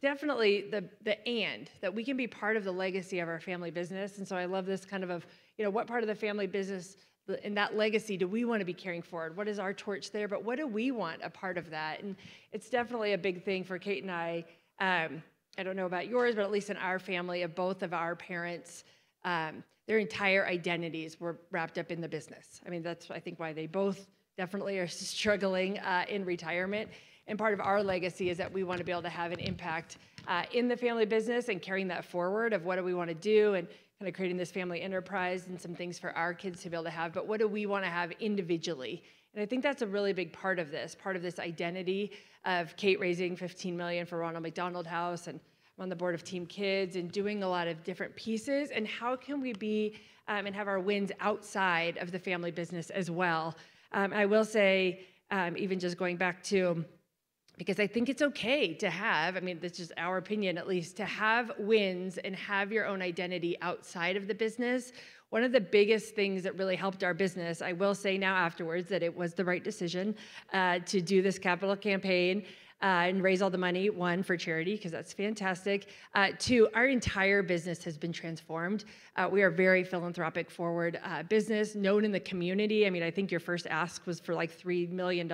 definitely the the and that we can be part of the legacy of our family business. And so I love this kind of of you know what part of the family business in that legacy do we want to be carrying forward? What is our torch there? But what do we want a part of that? And it's definitely a big thing for Kate and I. Um, I don't know about yours, but at least in our family, of both of our parents, um, their entire identities were wrapped up in the business. I mean, that's I think why they both definitely are struggling uh, in retirement. And part of our legacy is that we want to be able to have an impact uh, in the family business and carrying that forward of what do we want to do and kind of creating this family enterprise and some things for our kids to be able to have. But what do we want to have individually? And I think that's a really big part of this, part of this identity of Kate raising 15 million for Ronald McDonald House and I'm on the board of Team Kids and doing a lot of different pieces. And how can we be um, and have our wins outside of the family business as well? Um, I will say, um, even just going back to because I think it's okay to have, I mean, this is our opinion at least, to have wins and have your own identity outside of the business. One of the biggest things that really helped our business, I will say now afterwards that it was the right decision uh, to do this capital campaign. Uh, and raise all the money, one, for charity, because that's fantastic. Uh, two, our entire business has been transformed. Uh, we are very philanthropic forward uh, business, known in the community. I mean, I think your first ask was for like $3 million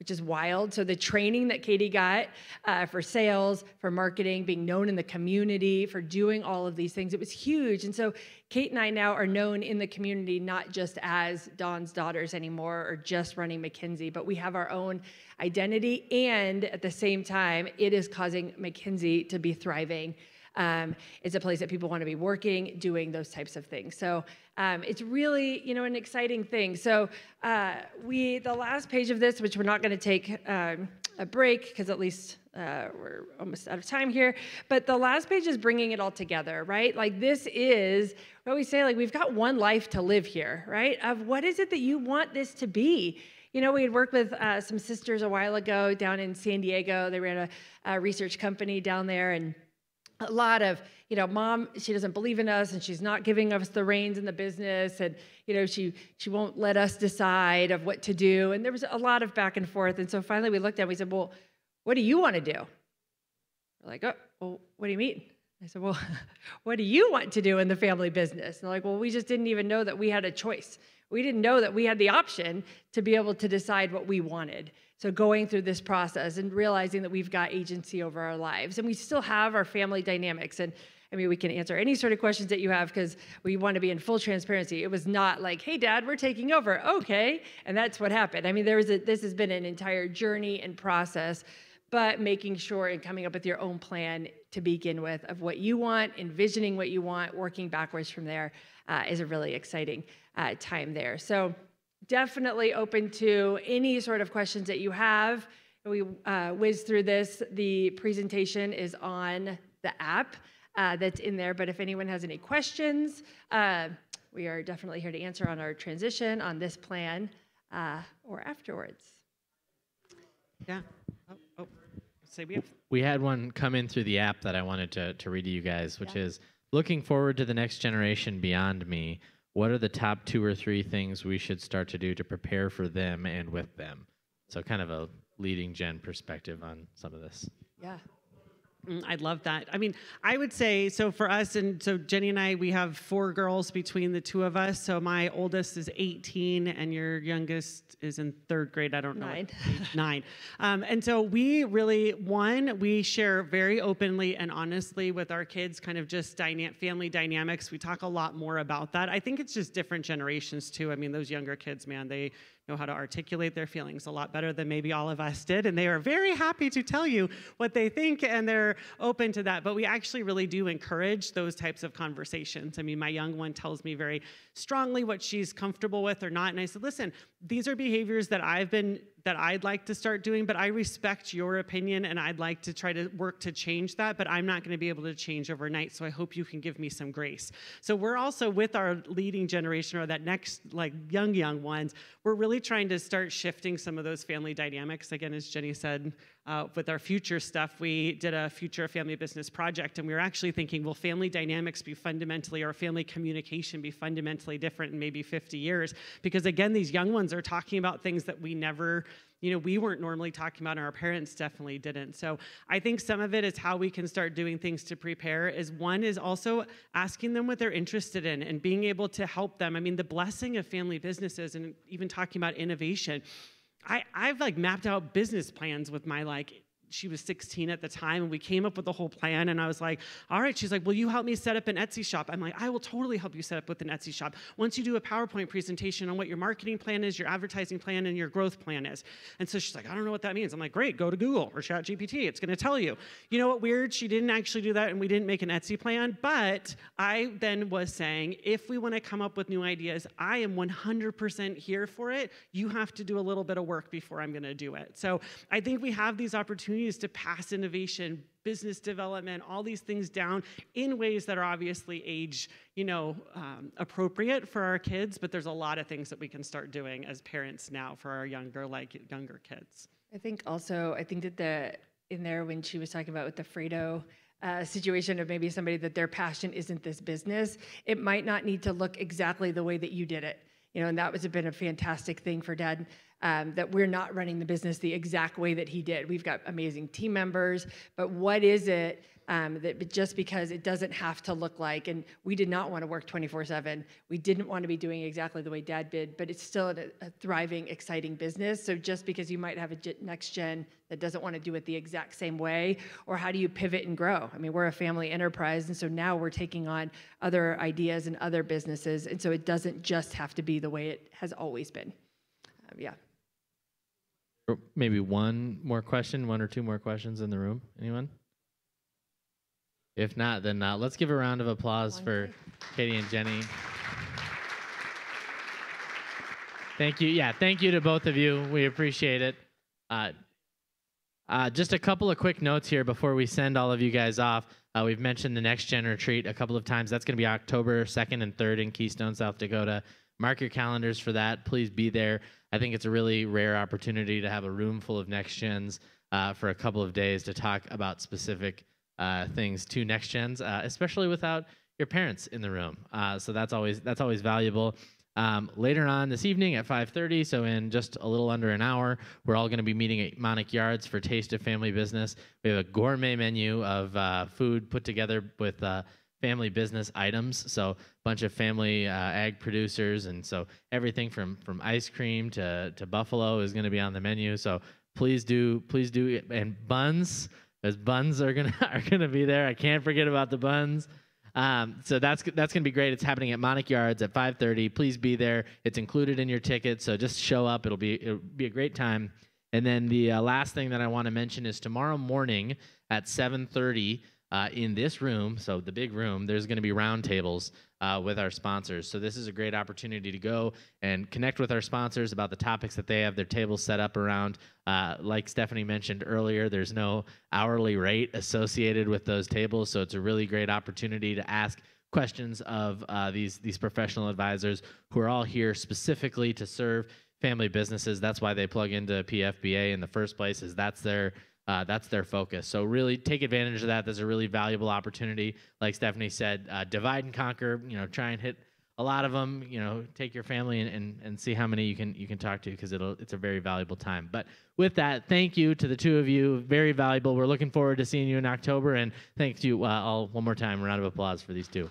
which is wild. So the training that Katie got uh, for sales, for marketing, being known in the community, for doing all of these things, it was huge. And so Kate and I now are known in the community not just as Don's daughters anymore or just running McKinsey, but we have our own identity. And at the same time, it is causing McKinsey to be thriving. Um, it's a place that people want to be working, doing those types of things. So um, it's really, you know, an exciting thing. So uh, we, the last page of this, which we're not going to take um, a break because at least uh, we're almost out of time here. But the last page is bringing it all together, right? Like this is we say, like we've got one life to live here, right? Of what is it that you want this to be? You know, we had worked with uh, some sisters a while ago down in San Diego. They ran a, a research company down there and a lot of you know mom she doesn't believe in us and she's not giving us the reins in the business and you know she she won't let us decide of what to do and there was a lot of back and forth and so finally we looked at it and we said well what do you want to do We're like oh well what do you mean i said well what do you want to do in the family business and they're like well we just didn't even know that we had a choice we didn't know that we had the option to be able to decide what we wanted so going through this process and realizing that we've got agency over our lives and we still have our family dynamics and I mean, we can answer any sort of questions that you have because we want to be in full transparency. It was not like, "Hey, Dad, we're taking over." Okay, and that's what happened. I mean, there was a, this has been an entire journey and process, but making sure and coming up with your own plan to begin with of what you want, envisioning what you want, working backwards from there uh, is a really exciting uh, time there. So definitely open to any sort of questions that you have. We uh, through this. The presentation is on the app uh, that's in there, but if anyone has any questions, uh, we are definitely here to answer on our transition, on this plan, uh, or afterwards. Yeah. Oh, oh. Say we have. We had one come in through the app that I wanted to, to read to you guys, which yeah. is looking forward to the next generation beyond me what are the top two or three things we should start to do to prepare for them and with them? So, kind of a leading gen perspective on some of this. Yeah. Mm, I love that. I mean, I would say so for us, and so Jenny and I, we have four girls between the two of us. So my oldest is 18, and your youngest is in third grade. I don't know. Nine. nine. Um, and so we really, one, we share very openly and honestly with our kids, kind of just dyna- family dynamics. We talk a lot more about that. I think it's just different generations too. I mean, those younger kids, man, they know how to articulate their feelings a lot better than maybe all of us did. And they are very happy to tell you what they think and they're open to that. But we actually really do encourage those types of conversations. I mean, my young one tells me very strongly what she's comfortable with or not. And I said, listen, these are behaviors that I've been that I'd like to start doing, but I respect your opinion and I'd like to try to work to change that, but I'm not going to be able to change overnight. So I hope you can give me some grace. So we're also with our leading generation or that next like young, young ones, we're really trying to start shifting some of those family dynamics. Again, as Jenny said, uh, with our future stuff, we did a future family business project, and we were actually thinking, will family dynamics be fundamentally, or family communication be fundamentally different in maybe 50 years? Because again, these young ones are talking about things that we never you know, we weren't normally talking about, and our parents definitely didn't. So I think some of it is how we can start doing things to prepare. Is one is also asking them what they're interested in and being able to help them. I mean, the blessing of family businesses and even talking about innovation I, I've like mapped out business plans with my like she was 16 at the time and we came up with the whole plan and i was like all right she's like will you help me set up an etsy shop? I'm like i will totally help you set up with an etsy shop. Once you do a powerpoint presentation on what your marketing plan is your advertising plan and your growth plan is. And so she's like i don't know what that means. I'm like great go to google or chat gpt it's going to tell you. You know what? Weird she didn't actually do that and we didn't make an etsy plan but i then was saying if we want to come up with new ideas i am 100% here for it. You have to do a little bit of work before i'm going to do it. So i think we have these opportunities to pass innovation, business development, all these things down in ways that are obviously age, you know, um, appropriate for our kids. But there's a lot of things that we can start doing as parents now for our younger, like younger kids. I think also, I think that the in there when she was talking about with the Fredo uh, situation of maybe somebody that their passion isn't this business, it might not need to look exactly the way that you did it. You know, and that was been a fantastic thing for Dad um, that we're not running the business the exact way that he did. We've got amazing team members, but what is it um, that just because it doesn't have to look like, and we did not want to work 24 7. We didn't want to be doing exactly the way dad did, but it's still a, a thriving, exciting business. So just because you might have a next gen that doesn't want to do it the exact same way, or how do you pivot and grow? I mean, we're a family enterprise, and so now we're taking on other ideas and other businesses. And so it doesn't just have to be the way it has always been. Um, yeah maybe one more question, one or two more questions in the room. Anyone? If not, then not. let's give a round of applause for Katie and Jenny. Thank you. Yeah, thank you to both of you. We appreciate it. Uh, uh, just a couple of quick notes here before we send all of you guys off. Uh, we've mentioned the Next Gen retreat a couple of times. That's going to be October 2nd and 3rd in Keystone, South Dakota. Mark your calendars for that. Please be there. I think it's a really rare opportunity to have a room full of next gens uh, for a couple of days to talk about specific uh, things to next gens, uh, especially without your parents in the room. Uh, so that's always that's always valuable. Um, later on this evening at 5:30, so in just a little under an hour, we're all going to be meeting at Monic Yards for Taste of Family Business. We have a gourmet menu of uh, food put together with uh, family business items. So a bunch of family uh, ag producers, and so everything from from ice cream to to buffalo is going to be on the menu. So please do please do and buns. Those buns are gonna are gonna be there. I can't forget about the buns. Um, so that's that's gonna be great. It's happening at Monic Yards at 5:30. Please be there. It's included in your ticket, so just show up. It'll be it'll be a great time. And then the uh, last thing that I want to mention is tomorrow morning at 7:30 uh, in this room, so the big room, there's going to be roundtables uh, with our sponsors. So this is a great opportunity to go and connect with our sponsors about the topics that they have their tables set up around. Uh, like Stephanie mentioned earlier, there's no hourly rate associated with those tables, so it's a really great opportunity to ask questions of uh, these these professional advisors who are all here specifically to serve family businesses. That's why they plug into PFBA in the first place. Is that's their uh, that's their focus. So really take advantage of that. There's a really valuable opportunity. Like Stephanie said, uh, divide and conquer. You know, try and hit a lot of them. You know, take your family and, and, and see how many you can you can talk to because it'll it's a very valuable time. But with that, thank you to the two of you. Very valuable. We're looking forward to seeing you in October. And thank you uh, all one more time. Round of applause for these two.